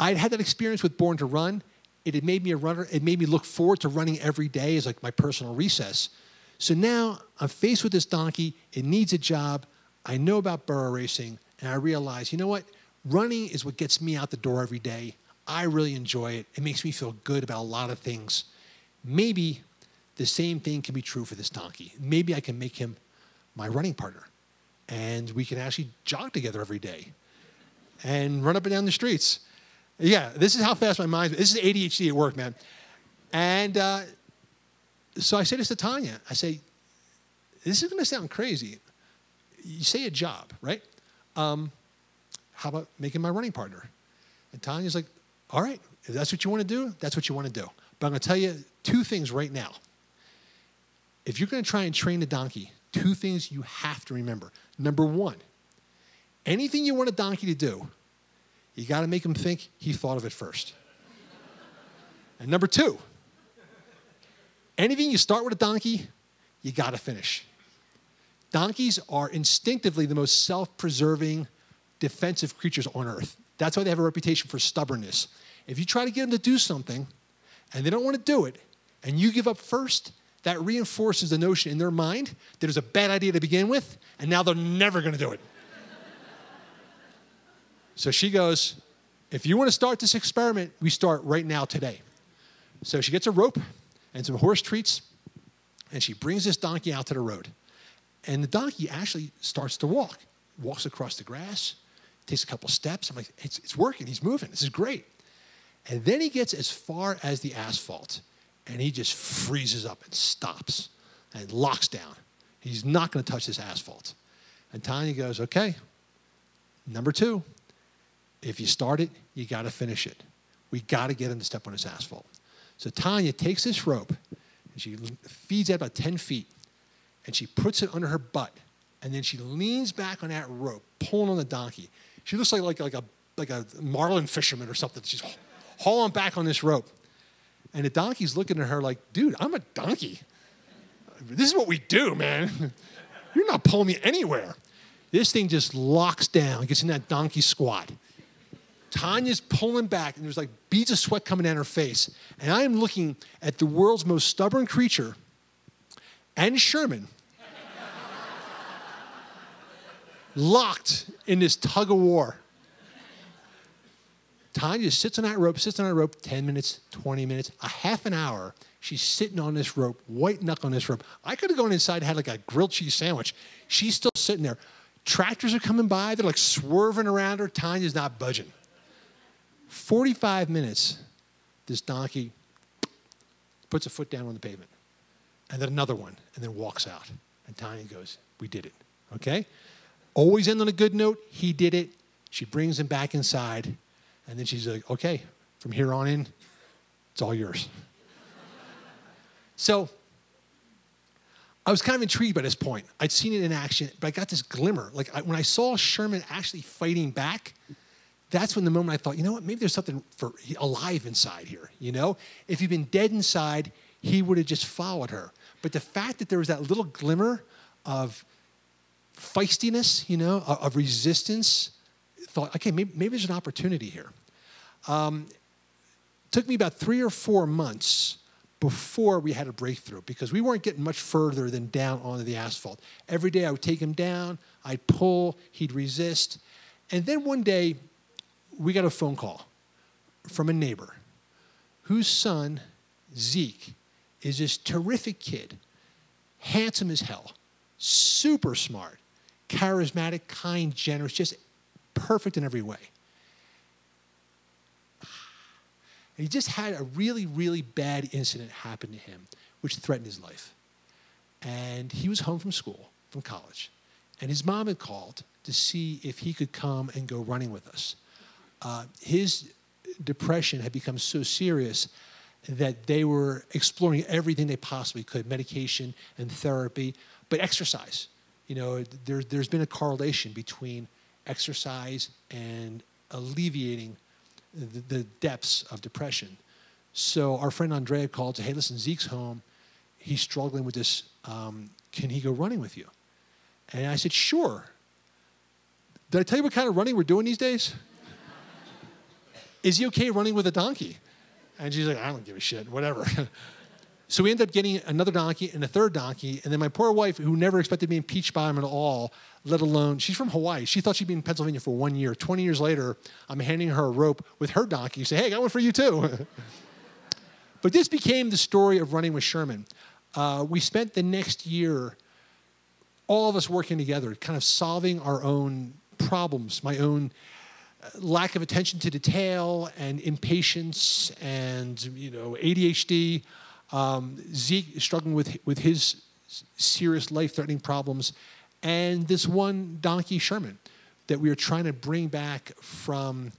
I'd had that experience with Born to Run. It had made me a runner. It made me look forward to running every day as like my personal recess. So now I'm faced with this donkey. It needs a job. I know about burro racing, and I realize, you know what? running is what gets me out the door every day. I really enjoy it. It makes me feel good about a lot of things. Maybe the same thing can be true for this donkey. Maybe I can make him my running partner and we can actually jog together every day and run up and down the streets. Yeah, this is how fast my mind. This is ADHD at work, man. And uh, so I say this to Tanya. I say, "This is going to sound crazy. You say a job, right? Um, how about making my running partner? And Tanya's like, all right, if that's what you want to do, that's what you want to do. But I'm going to tell you two things right now. If you're going to try and train a donkey, two things you have to remember. Number one, anything you want a donkey to do, you got to make him think he thought of it first. and number two, anything you start with a donkey, you got to finish. Donkeys are instinctively the most self preserving defensive creatures on earth. That's why they have a reputation for stubbornness. If you try to get them to do something and they don't want to do it, and you give up first, that reinforces the notion in their mind that it was a bad idea to begin with, and now they're never going to do it. so she goes, If you want to start this experiment, we start right now today. So she gets a rope and some horse treats, and she brings this donkey out to the road. And the donkey actually starts to walk, walks across the grass, takes a couple steps. I'm like, it's, it's working. He's moving. This is great. And then he gets as far as the asphalt and he just freezes up and stops and locks down. He's not going to touch this asphalt. And Tanya goes, okay, number two, if you start it, you got to finish it. We got to get him to step on this asphalt. So Tanya takes this rope and she feeds it about 10 feet and she puts it under her butt and then she leans back on that rope, pulling on the donkey. She looks like, like, like, a, like a marlin fisherman or something. She's hauling back on this rope. And the donkey's looking at her like, dude, I'm a donkey. This is what we do, man. *laughs* You're not pulling me anywhere. This thing just locks down, gets in that donkey squat. Tanya's pulling back, and there's like beads of sweat coming down her face. And I am looking at the world's most stubborn creature and Sherman *laughs* locked in this tug of war. Tanya sits on that rope, sits on that rope 10 minutes, 20 minutes, a half an hour. She's sitting on this rope, white knuckle on this rope. I could have gone inside had like a grilled cheese sandwich. She's still sitting there. Tractors are coming by, they're like swerving around her. Tanya's not budging. 45 minutes, this donkey puts a foot down on the pavement, and then another one, and then walks out. And Tanya goes, We did it. Okay? Always end on a good note. He did it. She brings him back inside, and then she's like, Okay, from here on in, it's all yours. so, I was kind of intrigued by this point. I'd seen it in action, but I got this glimmer. Like I, when I saw Sherman actually fighting back, that's when the moment I thought, you know what, maybe there's something for alive inside here. You know, if he'd been dead inside, he would have just followed her. But the fact that there was that little glimmer of feistiness, you know, of, of resistance, thought, okay, maybe, maybe, there's an opportunity here. Um, took me about three or four months before we had a breakthrough because we weren't getting much further than down onto the asphalt. Every day I would take him down, I'd pull, he'd resist. And then one day we got a phone call from a neighbor whose son, Zeke, is this terrific kid, handsome as hell, super smart, charismatic, kind, generous, just perfect in every way. he just had a really, really bad incident happen to him, which threatened his life. And he was home from school, from college. And his mom had called to see if he could come and go running with us. Uh, his depression had become so serious that they were exploring everything they possibly could medication and therapy, but exercise. You know, there, there's been a correlation between exercise and alleviating the, the depths of depression. So our friend Andrea called to, hey, listen, Zeke's home. He's struggling with this. Um, can he go running with you? And I said, sure. Did I tell you what kind of running we're doing these days? *laughs* Is he okay running with a donkey? And she's like, I don't give a shit, whatever. *laughs* so we ended up getting another donkey and a third donkey. And then my poor wife, who never expected to be impeached by him at all, let alone, she's from Hawaii. She thought she'd be in Pennsylvania for one year. 20 years later, I'm handing her a rope with her donkey. You say, hey, I got one for you too. *laughs* but this became the story of running with Sherman. Uh, we spent the next year, all of us working together, kind of solving our own problems, my own lack of attention to detail and impatience and you know ADHD. Um, Zeke struggling with with his serious life-threatening problems, and this one donkey Sherman that we are trying to bring back from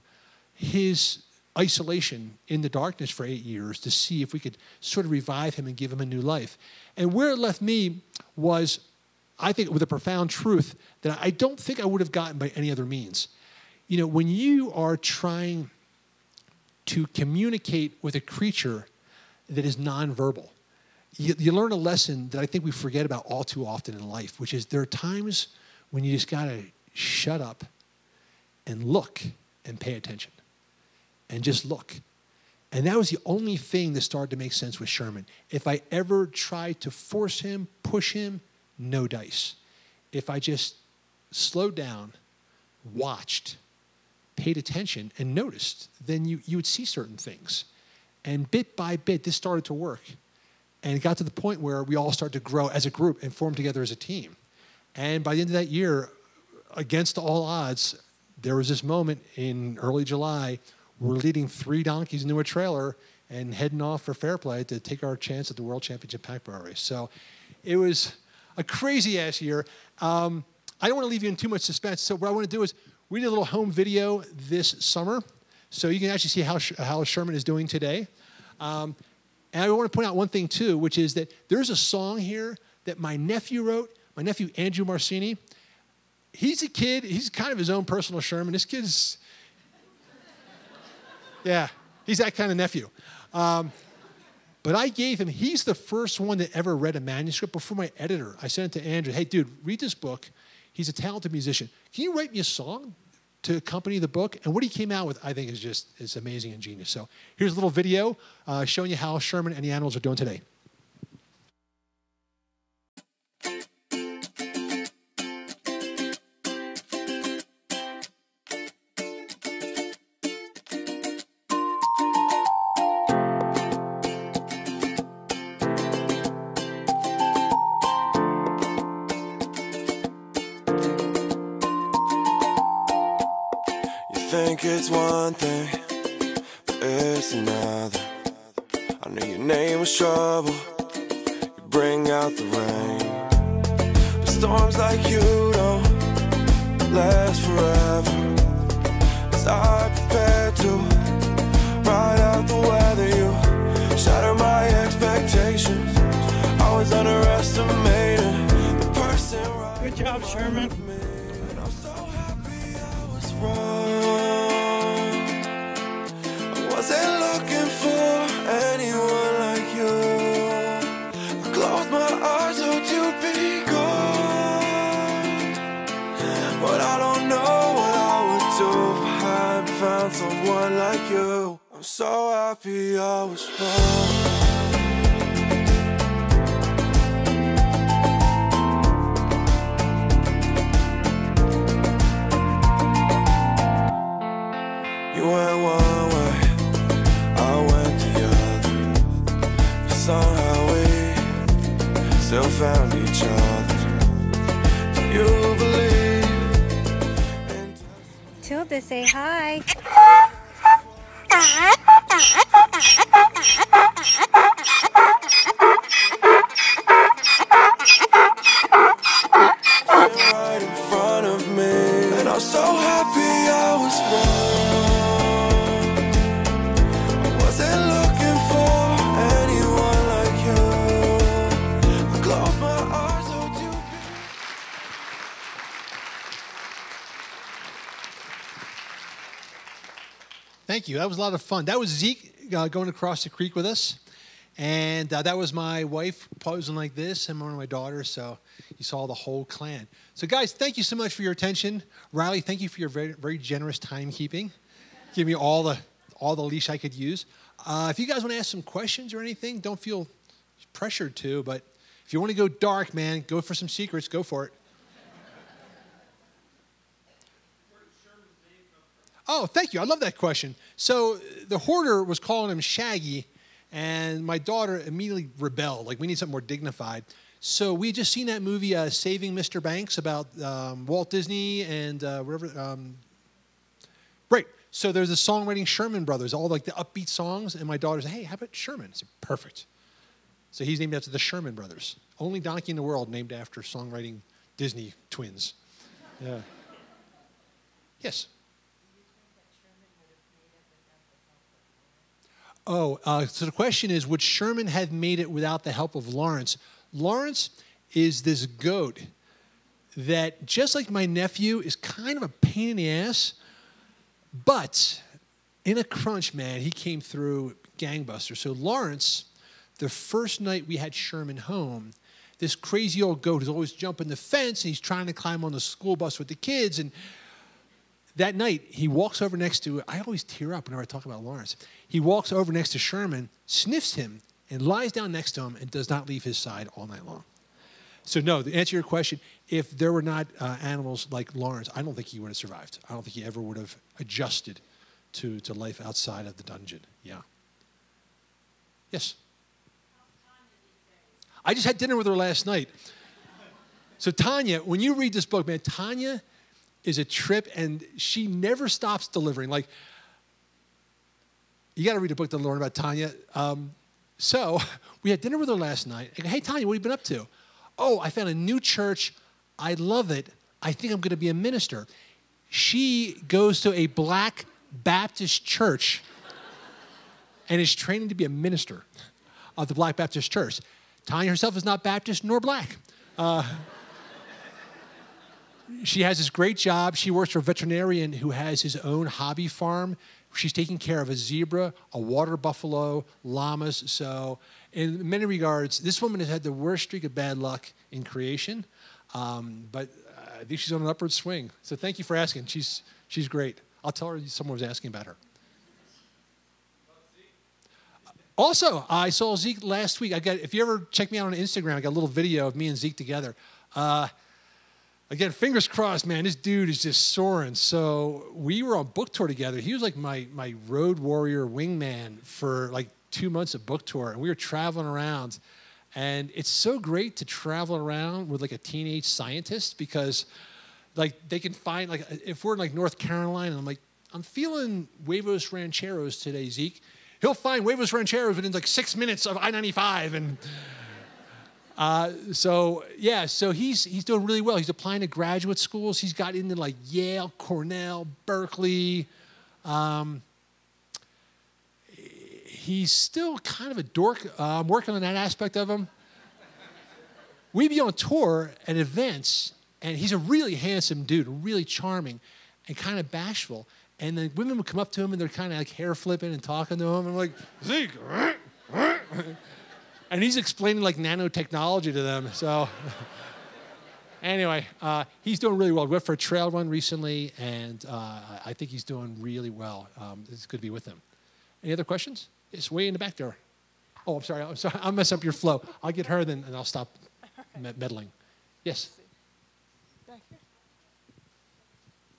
his isolation in the darkness for eight years to see if we could sort of revive him and give him a new life. And where it left me was, I think, with a profound truth that I don't think I would have gotten by any other means. You know, when you are trying to communicate with a creature that is nonverbal, you, you learn a lesson that I think we forget about all too often in life, which is there are times when you just got to shut up and look and pay attention and just look. And that was the only thing that started to make sense with Sherman. If I ever tried to force him, push him, no dice. If I just slowed down, watched, paid attention and noticed, then you, you would see certain things. And bit by bit, this started to work. And it got to the point where we all started to grow as a group and form together as a team. And by the end of that year, against all odds, there was this moment in early July. We're leading three donkeys into a trailer and heading off for Fairplay to take our chance at the World Championship Pack Burro Race. So it was a crazy ass year. Um, I don't want to leave you in too much suspense. So what I want to do is we did a little home video this summer, so you can actually see how, how Sherman is doing today. Um, and I want to point out one thing too, which is that there's a song here that my nephew wrote, my nephew Andrew Marcini. He's a kid, he's kind of his own personal Sherman. This kid's, yeah, he's that kind of nephew. Um, but I gave him, he's the first one that ever read a manuscript before my editor. I sent it to Andrew, hey, dude, read this book. He's a talented musician. Can you write me a song to accompany the book? And what he came out with, I think, is just is amazing and genius. So here's a little video uh, showing you how Sherman and the animals are doing today. It's one thing, but it's another. I knew your name was trouble. You bring out the rain. But storms like you don't last forever. As I prepare to ride out the weather, you shatter my expectations. I was underestimating the person Good job, Sherman. Happy I was wrong. Lot of fun. That was Zeke uh, going across the creek with us. And uh, that was my wife posing like this and one of my daughters. So you saw the whole clan. So, guys, thank you so much for your attention. Riley, thank you for your very, very generous timekeeping. Give me all the, all the leash I could use. Uh, if you guys want to ask some questions or anything, don't feel pressured to. But if you want to go dark, man, go for some secrets. Go for it. Oh, thank you. I love that question. So the hoarder was calling him Shaggy, and my daughter immediately rebelled. Like, we need something more dignified. So we just seen that movie, uh, Saving Mr. Banks, about um, Walt Disney and uh, whatever. Um, right. So there's the songwriting Sherman Brothers, all like the upbeat songs, and my daughter said, "Hey, how about Sherman?" I said, "Perfect." So he's named after the Sherman Brothers, only donkey in the world named after songwriting Disney twins. Yeah. Yes. Oh, uh, so the question is Would Sherman have made it without the help of Lawrence? Lawrence is this goat that, just like my nephew, is kind of a pain in the ass, but in a crunch, man, he came through gangbuster. So, Lawrence, the first night we had Sherman home, this crazy old goat is always jumping the fence and he's trying to climb on the school bus with the kids. And that night, he walks over next to, I always tear up whenever I talk about Lawrence. He walks over next to Sherman, sniffs him, and lies down next to him and does not leave his side all night long. So, no, to answer your question, if there were not uh, animals like Lawrence, I don't think he would have survived. I don't think he ever would have adjusted to, to life outside of the dungeon. Yeah. Yes? I just had dinner with her last night. So, Tanya, when you read this book, man, Tanya is a trip and she never stops delivering. Like, you got to read a book to learn about Tanya. Um, so, *laughs* we had dinner with her last night. Go, hey, Tanya, what have you been up to? Oh, I found a new church. I love it. I think I'm going to be a minister. She goes to a black Baptist church *laughs* and is training to be a minister of the Black Baptist Church. Tanya herself is not Baptist nor black. Uh, she has this great job. She works for a veterinarian who has his own hobby farm. She's taking care of a zebra, a water buffalo, llamas. So, in many regards, this woman has had the worst streak of bad luck in creation. Um, but I think she's on an upward swing. So, thank you for asking. She's, she's great. I'll tell her someone was asking about her. Also, I saw Zeke last week. I got if you ever check me out on Instagram, I got a little video of me and Zeke together. Uh, again, fingers crossed, man. This dude is just soaring. So we were on book tour together. He was like my my road warrior wingman for like two months of book tour, and we were traveling around. And it's so great to travel around with like a teenage scientist because like they can find like if we're in like North Carolina, I'm like I'm feeling huevos rancheros today, Zeke. He'll find huevos rancheros within like six minutes of I 95. And uh, so, yeah, so he's, he's doing really well. He's applying to graduate schools. He's got into like Yale, Cornell, Berkeley. Um, he's still kind of a dork. Uh, I'm working on that aspect of him. We'd be on tour at events, and he's a really handsome dude, really charming, and kind of bashful. And the women would come up to him and they're kind of like hair flipping and talking to him. And I'm like, Zeke. *laughs* and he's explaining like nanotechnology to them. So, *laughs* anyway, uh, he's doing really well. We went for a trail run recently, and uh, I think he's doing really well. Um, it's good to be with him. Any other questions? It's way in the back there. Oh, I'm sorry. I'm sorry. *laughs* I'll mess up your flow. I'll get her then, and I'll stop *laughs* meddling. Yes. Back here.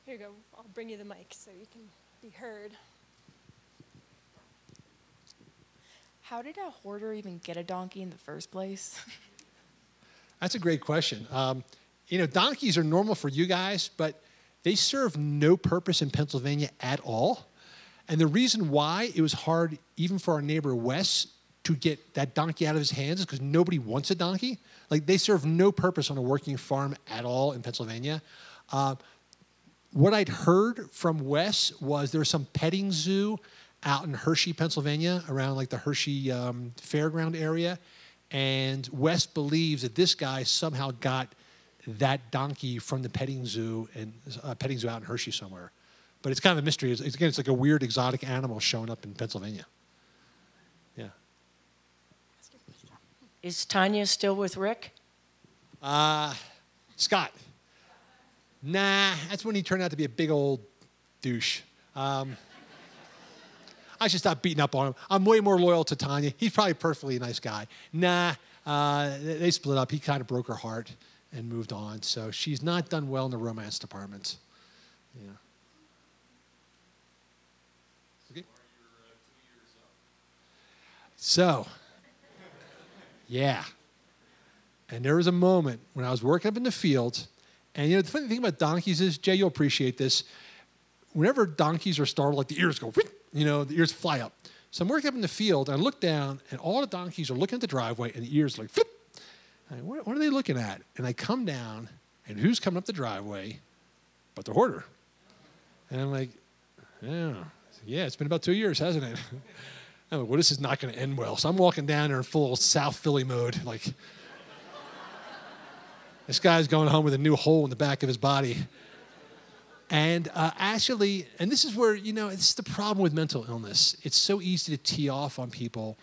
Here you go. I'll bring you the mic so you can be heard. How did a hoarder even get a donkey in the first place? *laughs* That's a great question. Um, you know, donkeys are normal for you guys, but they serve no purpose in Pennsylvania at all. And the reason why it was hard, even for our neighbor Wes, to get that donkey out of his hands is because nobody wants a donkey. Like they serve no purpose on a working farm at all in Pennsylvania. Uh, what I'd heard from Wes was there was some petting zoo out in Hershey, Pennsylvania, around like the Hershey um, fairground area. And Wes believes that this guy somehow got that donkey from the petting zoo and uh, petting zoo out in Hershey somewhere. But it's kind of a mystery. It's, again, it's like a weird exotic animal showing up in Pennsylvania. Yeah. Is Tanya still with Rick? Uh, Scott. Nah, that's when he turned out to be a big old douche. Um, I should stop beating up on him. I'm way more loyal to Tanya. He's probably a perfectly nice guy. Nah, uh, they split up. He kind of broke her heart and moved on. So she's not done well in the romance department. Yeah. Okay. So, yeah. And there was a moment when I was working up in the field, and you know the funny thing about donkeys is, Jay, you'll appreciate this. Whenever donkeys are startled, like the ears go, you know, the ears fly up. So I'm working up in the field, and I look down, and all the donkeys are looking at the driveway, and the ears like, flip. What, what are they looking at? And I come down, and who's coming up the driveway but the hoarder? And I'm like, yeah, yeah, it's been about two years, hasn't it? *laughs* I'm like, well, this is not going to end well. So I'm walking down there in full South Philly mode, like, *laughs* this guy's going home with a new hole in the back of his body. And uh, actually, and this is where, you know, it's the problem with mental illness. It's so easy to tee off on people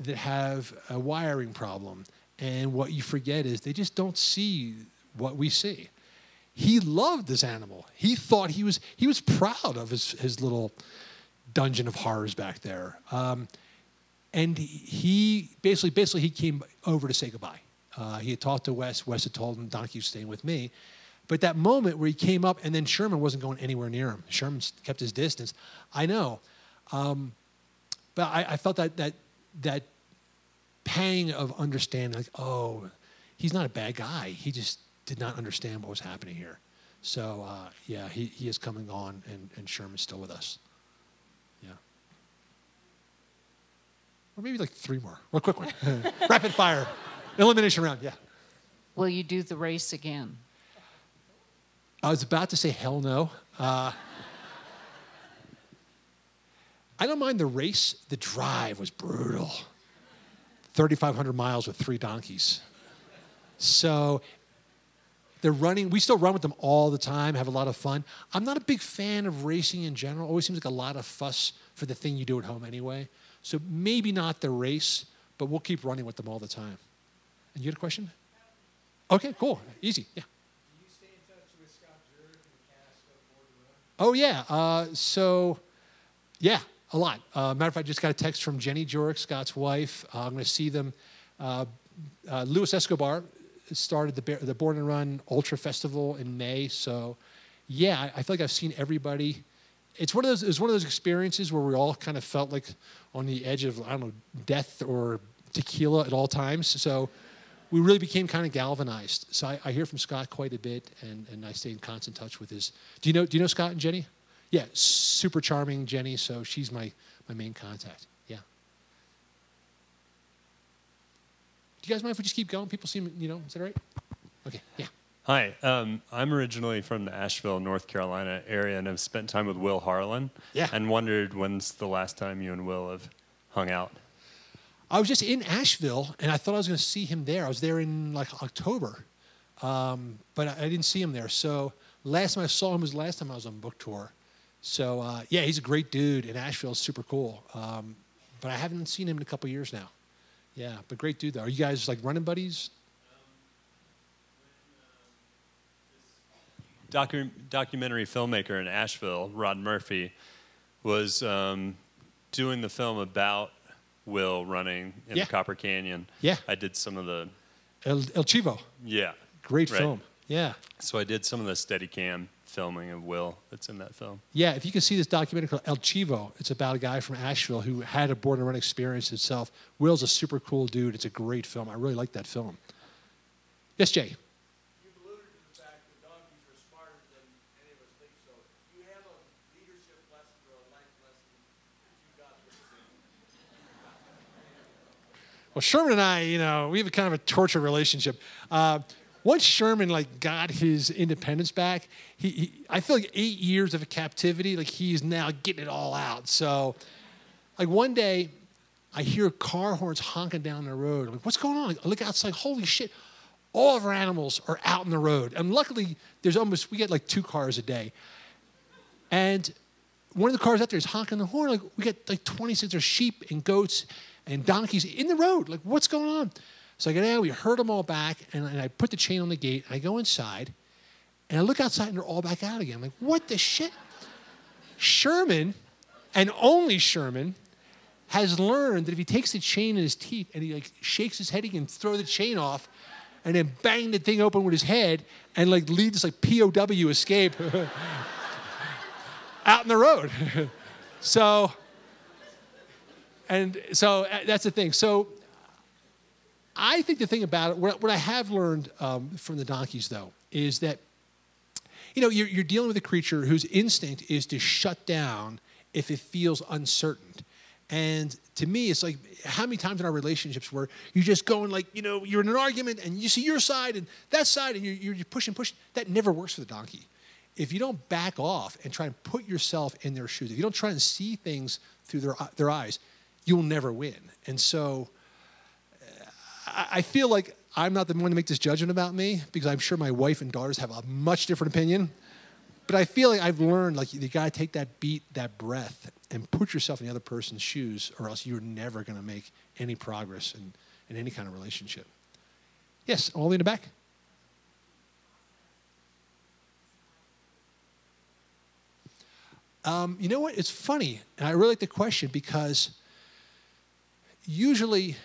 that have a wiring problem. And what you forget is they just don't see what we see. He loved this animal. He thought he was, he was proud of his, his little dungeon of horrors back there. Um, and he basically, basically, he came over to say goodbye. Uh, he had talked to Wes. Wes had told him Donkey's staying with me. But that moment where he came up and then Sherman wasn't going anywhere near him. Sherman kept his distance. I know. Um, but I, I, felt that, that, that pang of understanding, like, oh, he's not a bad guy. He just did not understand what was happening here. So, uh, yeah, he, he is coming on, and, and Sherman's still with us. Yeah. Or maybe like three more. One quick one. *laughs* Rapid fire. Elimination round, yeah. Will you do the race again? I was about to say hell no. Uh, I don't mind the race. The drive was brutal. 3,500 miles with three donkeys. So they're running. We still run with them all the time, have a lot of fun. I'm not a big fan of racing in general. Always seems like a lot of fuss for the thing you do at home anyway. So maybe not the race, but we'll keep running with them all the time. And you had a question? Okay, cool. Easy. Yeah. Oh, yeah. Uh, so, yeah, a lot. Uh, matter of fact, I just got a text from Jenny Jurek, Scott's wife. Uh, I'm going to see them. Uh, uh, Luis Escobar started the, the Born and Run Ultra Festival in May. So, yeah, I, I feel like I've seen everybody. It's one of those. It's one of those experiences where we all kind of felt like on the edge of I don't know death or tequila at all times. So we really became kind of galvanized. So I, I, hear from Scott quite a bit, and, and I stay in constant touch with his. Do you know? Do you know Scott and Jenny? Yeah, super charming, Jenny. So she's my, my main contact. Yeah. Do you guys mind if we just keep going? People seem, you know, is that right? Okay, yeah. Hi, um, I'm originally from the Asheville, North Carolina area, and I've spent time with Will Harlan. Yeah. And wondered when's the last time you and Will have hung out. I was just in Asheville, and I thought I was going to see him there. I was there in like October, um, but I, I didn't see him there. So last time I saw him was last time I was on book tour. So uh, yeah, he's a great dude, and Asheville's super cool. Um, but I haven't seen him in a couple years now. Yeah, but great dude though. Are you guys like running buddies? Docu- documentary filmmaker in Asheville, Rod Murphy, was um, doing the film about Will running in Yeah. the Copper Canyon. Yeah. I did some of the El, El Chivo, yeah. great right. film. Yeah, So I did some of the Steadicam filming of Will that's in that film. yeah. If you can see this documentary called El Chivo, it's about a guy from Asheville who had a Born to Run experience himself. Will's a super cool dude. It's a great film. I really like that film. Yes, Jay. Well, Sherman and I, you know, we have a kind of a torture relationship. Uh, once Sherman like got his independence back, he, he I feel like eight years of captivity, like he's now getting it all out. So, like one day, I hear car horns honking down the road. I'm like, what's going on? I look outside. Holy shit! All of our animals are out in the road, and luckily, there's almost we get like two cars a day, and one of the cars out there is honking the horn. Like we get like 26 there's sheep and goats and donkeys in the road. Like what's going on? So I get out. We herd them all back, and, and I put the chain on the gate. And I go inside, and I look outside, and they're all back out again. I'm like, what the shit? Sherman, and only Sherman, has learned that if he takes the chain in his teeth and he like shakes his head, he can throw the chain off, and then bang the thing open with his head, and like lead this like POW escape. *laughs* out in the road. *laughs* so, and so uh, that's the thing. So, I think the thing about it, what, what I have learned um, from the donkeys, though, is that, you know, you're, you're dealing with a creature whose instinct is to shut down if it feels uncertain. And to me, it's like how many times in our relationships where you just go and like, you know, you're in an argument and you see your side and that side and you're, you're pushing, pushing. That never works for the donkey if you don't back off and try and put yourself in their shoes, if you don't try and see things through their, their eyes, you'll never win. And so I, feel like I'm not the one to make this judgment about me because I'm sure my wife and daughters have a much different opinion. But I feel like I've learned like you got to take that beat, that breath, and put yourself in the other person's shoes, or else you're never going to make any progress in, in any kind of relationship. Yes, all in the back. Um, you know what? It's funny, and I really like the question because usually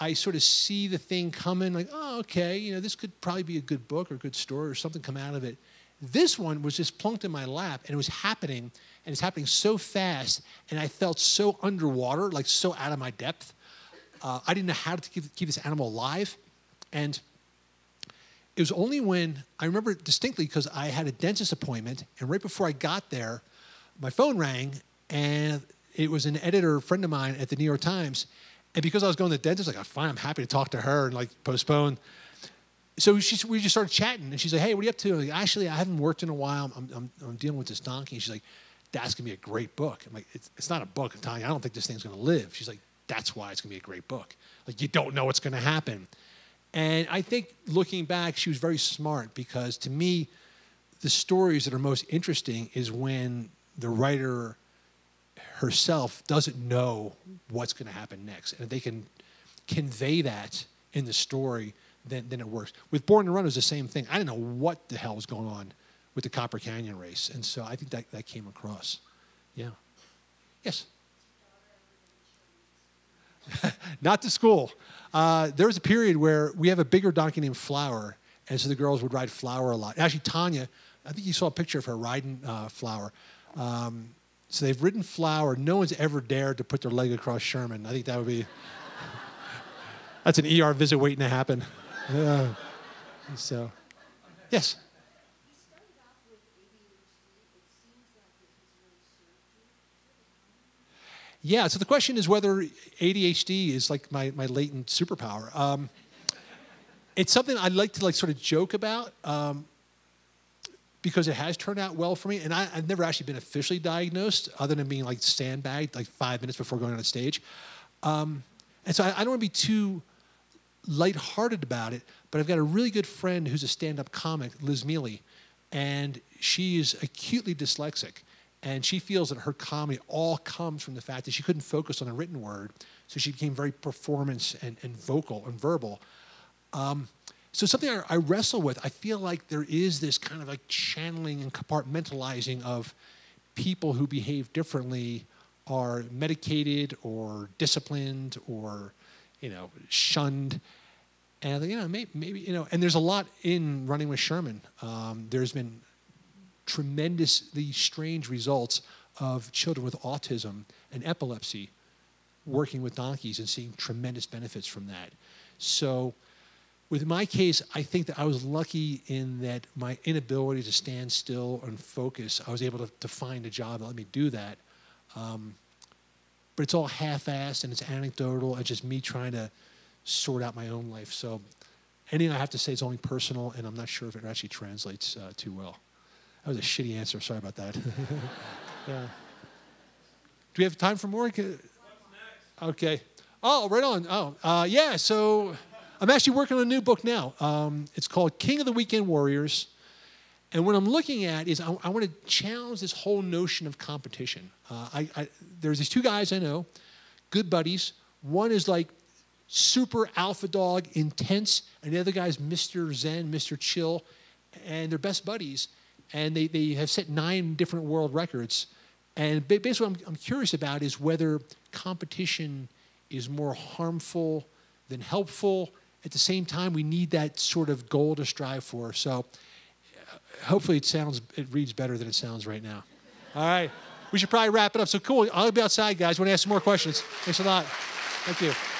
I sort of see the thing coming, like, oh, okay, you know, this could probably be a good book or a good story or something come out of it. This one was just plunked in my lap, and it was happening, and it's happening so fast, and I felt so underwater, like so out of my depth. Uh, I didn't know how to keep, keep this animal alive, and it was only when I remember distinctly because I had a dentist appointment, and right before I got there, my phone rang, and it was an editor friend of mine at the New York Times. And because I was going to the dentist, like, fine, I'm happy to talk to her and like postpone. So she, we just started chatting, and she's like, "Hey, what are you up to?" Like, Actually, I haven't worked in a while. I'm, I'm, I'm dealing with this donkey. And she's like, "That's gonna be a great book." I'm like, "It's, it's not a book. I'm telling you, I don't think this thing's gonna live." She's like, "That's why it's gonna be a great book. Like, you don't know what's gonna happen." And I think looking back, she was very smart because to me, the stories that are most interesting is when the writer herself doesn't know what's going to happen next. And if they can convey that in the story, then, then it works. With Born to Run, it was the same thing. I didn't know what the hell was going on with the Copper Canyon race. And so I think that, that came across. Yeah. Yes? *laughs* Not to school. Uh, there was a period where we have a bigger donkey named Flower, and so the girls would ride Flower a lot. Actually, Tanya, I think you saw a picture of her riding uh, Flower. Um, so they've ridden flower. No one's ever dared to put their leg across Sherman. I think that would be that's an ER visit waiting to happen. So, yes. Yeah, so the question is whether ADHD is like my, my latent superpower. Um, it's something I like to like sort of joke about. Um, because it has turned out well for me. And I, have never actually been officially diagnosed other than being like sandbagged like five minutes before going on stage. Um, and so I, I don't want to be too lighthearted about it, but I've got a really good friend who's a stand-up comic, Liz Miele, and she is acutely dyslexic. And she feels that her comedy all comes from the fact that she couldn't focus on the written word, so she became very performance and, and vocal and verbal. Um, so something I, I, wrestle with. I feel like there is this kind of like channeling and compartmentalizing of people who behave differently are medicated or disciplined or you know shunned and you know maybe, maybe you know and there's a lot in running with sherman um, there's been tremendously strange results of children with autism and epilepsy working with donkeys and seeing tremendous benefits from that so with my case, I think that I was lucky in that my inability to stand still and focus, I was able to, to find a job that let me do that. Um, but it's all half-assed and it's anecdotal It's just me trying to sort out my own life. So anything I have to say is only personal, and I'm not sure if it actually translates uh, too well. That was a shitty answer. Sorry about that. *laughs* yeah. Do we have time for more? Okay. Oh, right on. Oh, uh, yeah. So I'm actually working on a new book now. Um, it's called King of the Weekend Warriors. And what I'm looking at is I, I want to challenge this whole notion of competition. Uh, I, I, there's these two guys I know, good buddies. One is like super alpha dog, intense, and the other guy's Mr. Zen, Mr. Chill, and they're best buddies. And they, they have set nine different world records. And basically, what I'm, I'm curious about is whether competition is more harmful than helpful at the same time, we need that sort of goal to strive for. So uh, hopefully it sounds, it reads better than it sounds right now. All right. We should probably wrap it up. So cool. I'll be outside, guys. Want to ask some more questions? Thanks a lot. Thank you.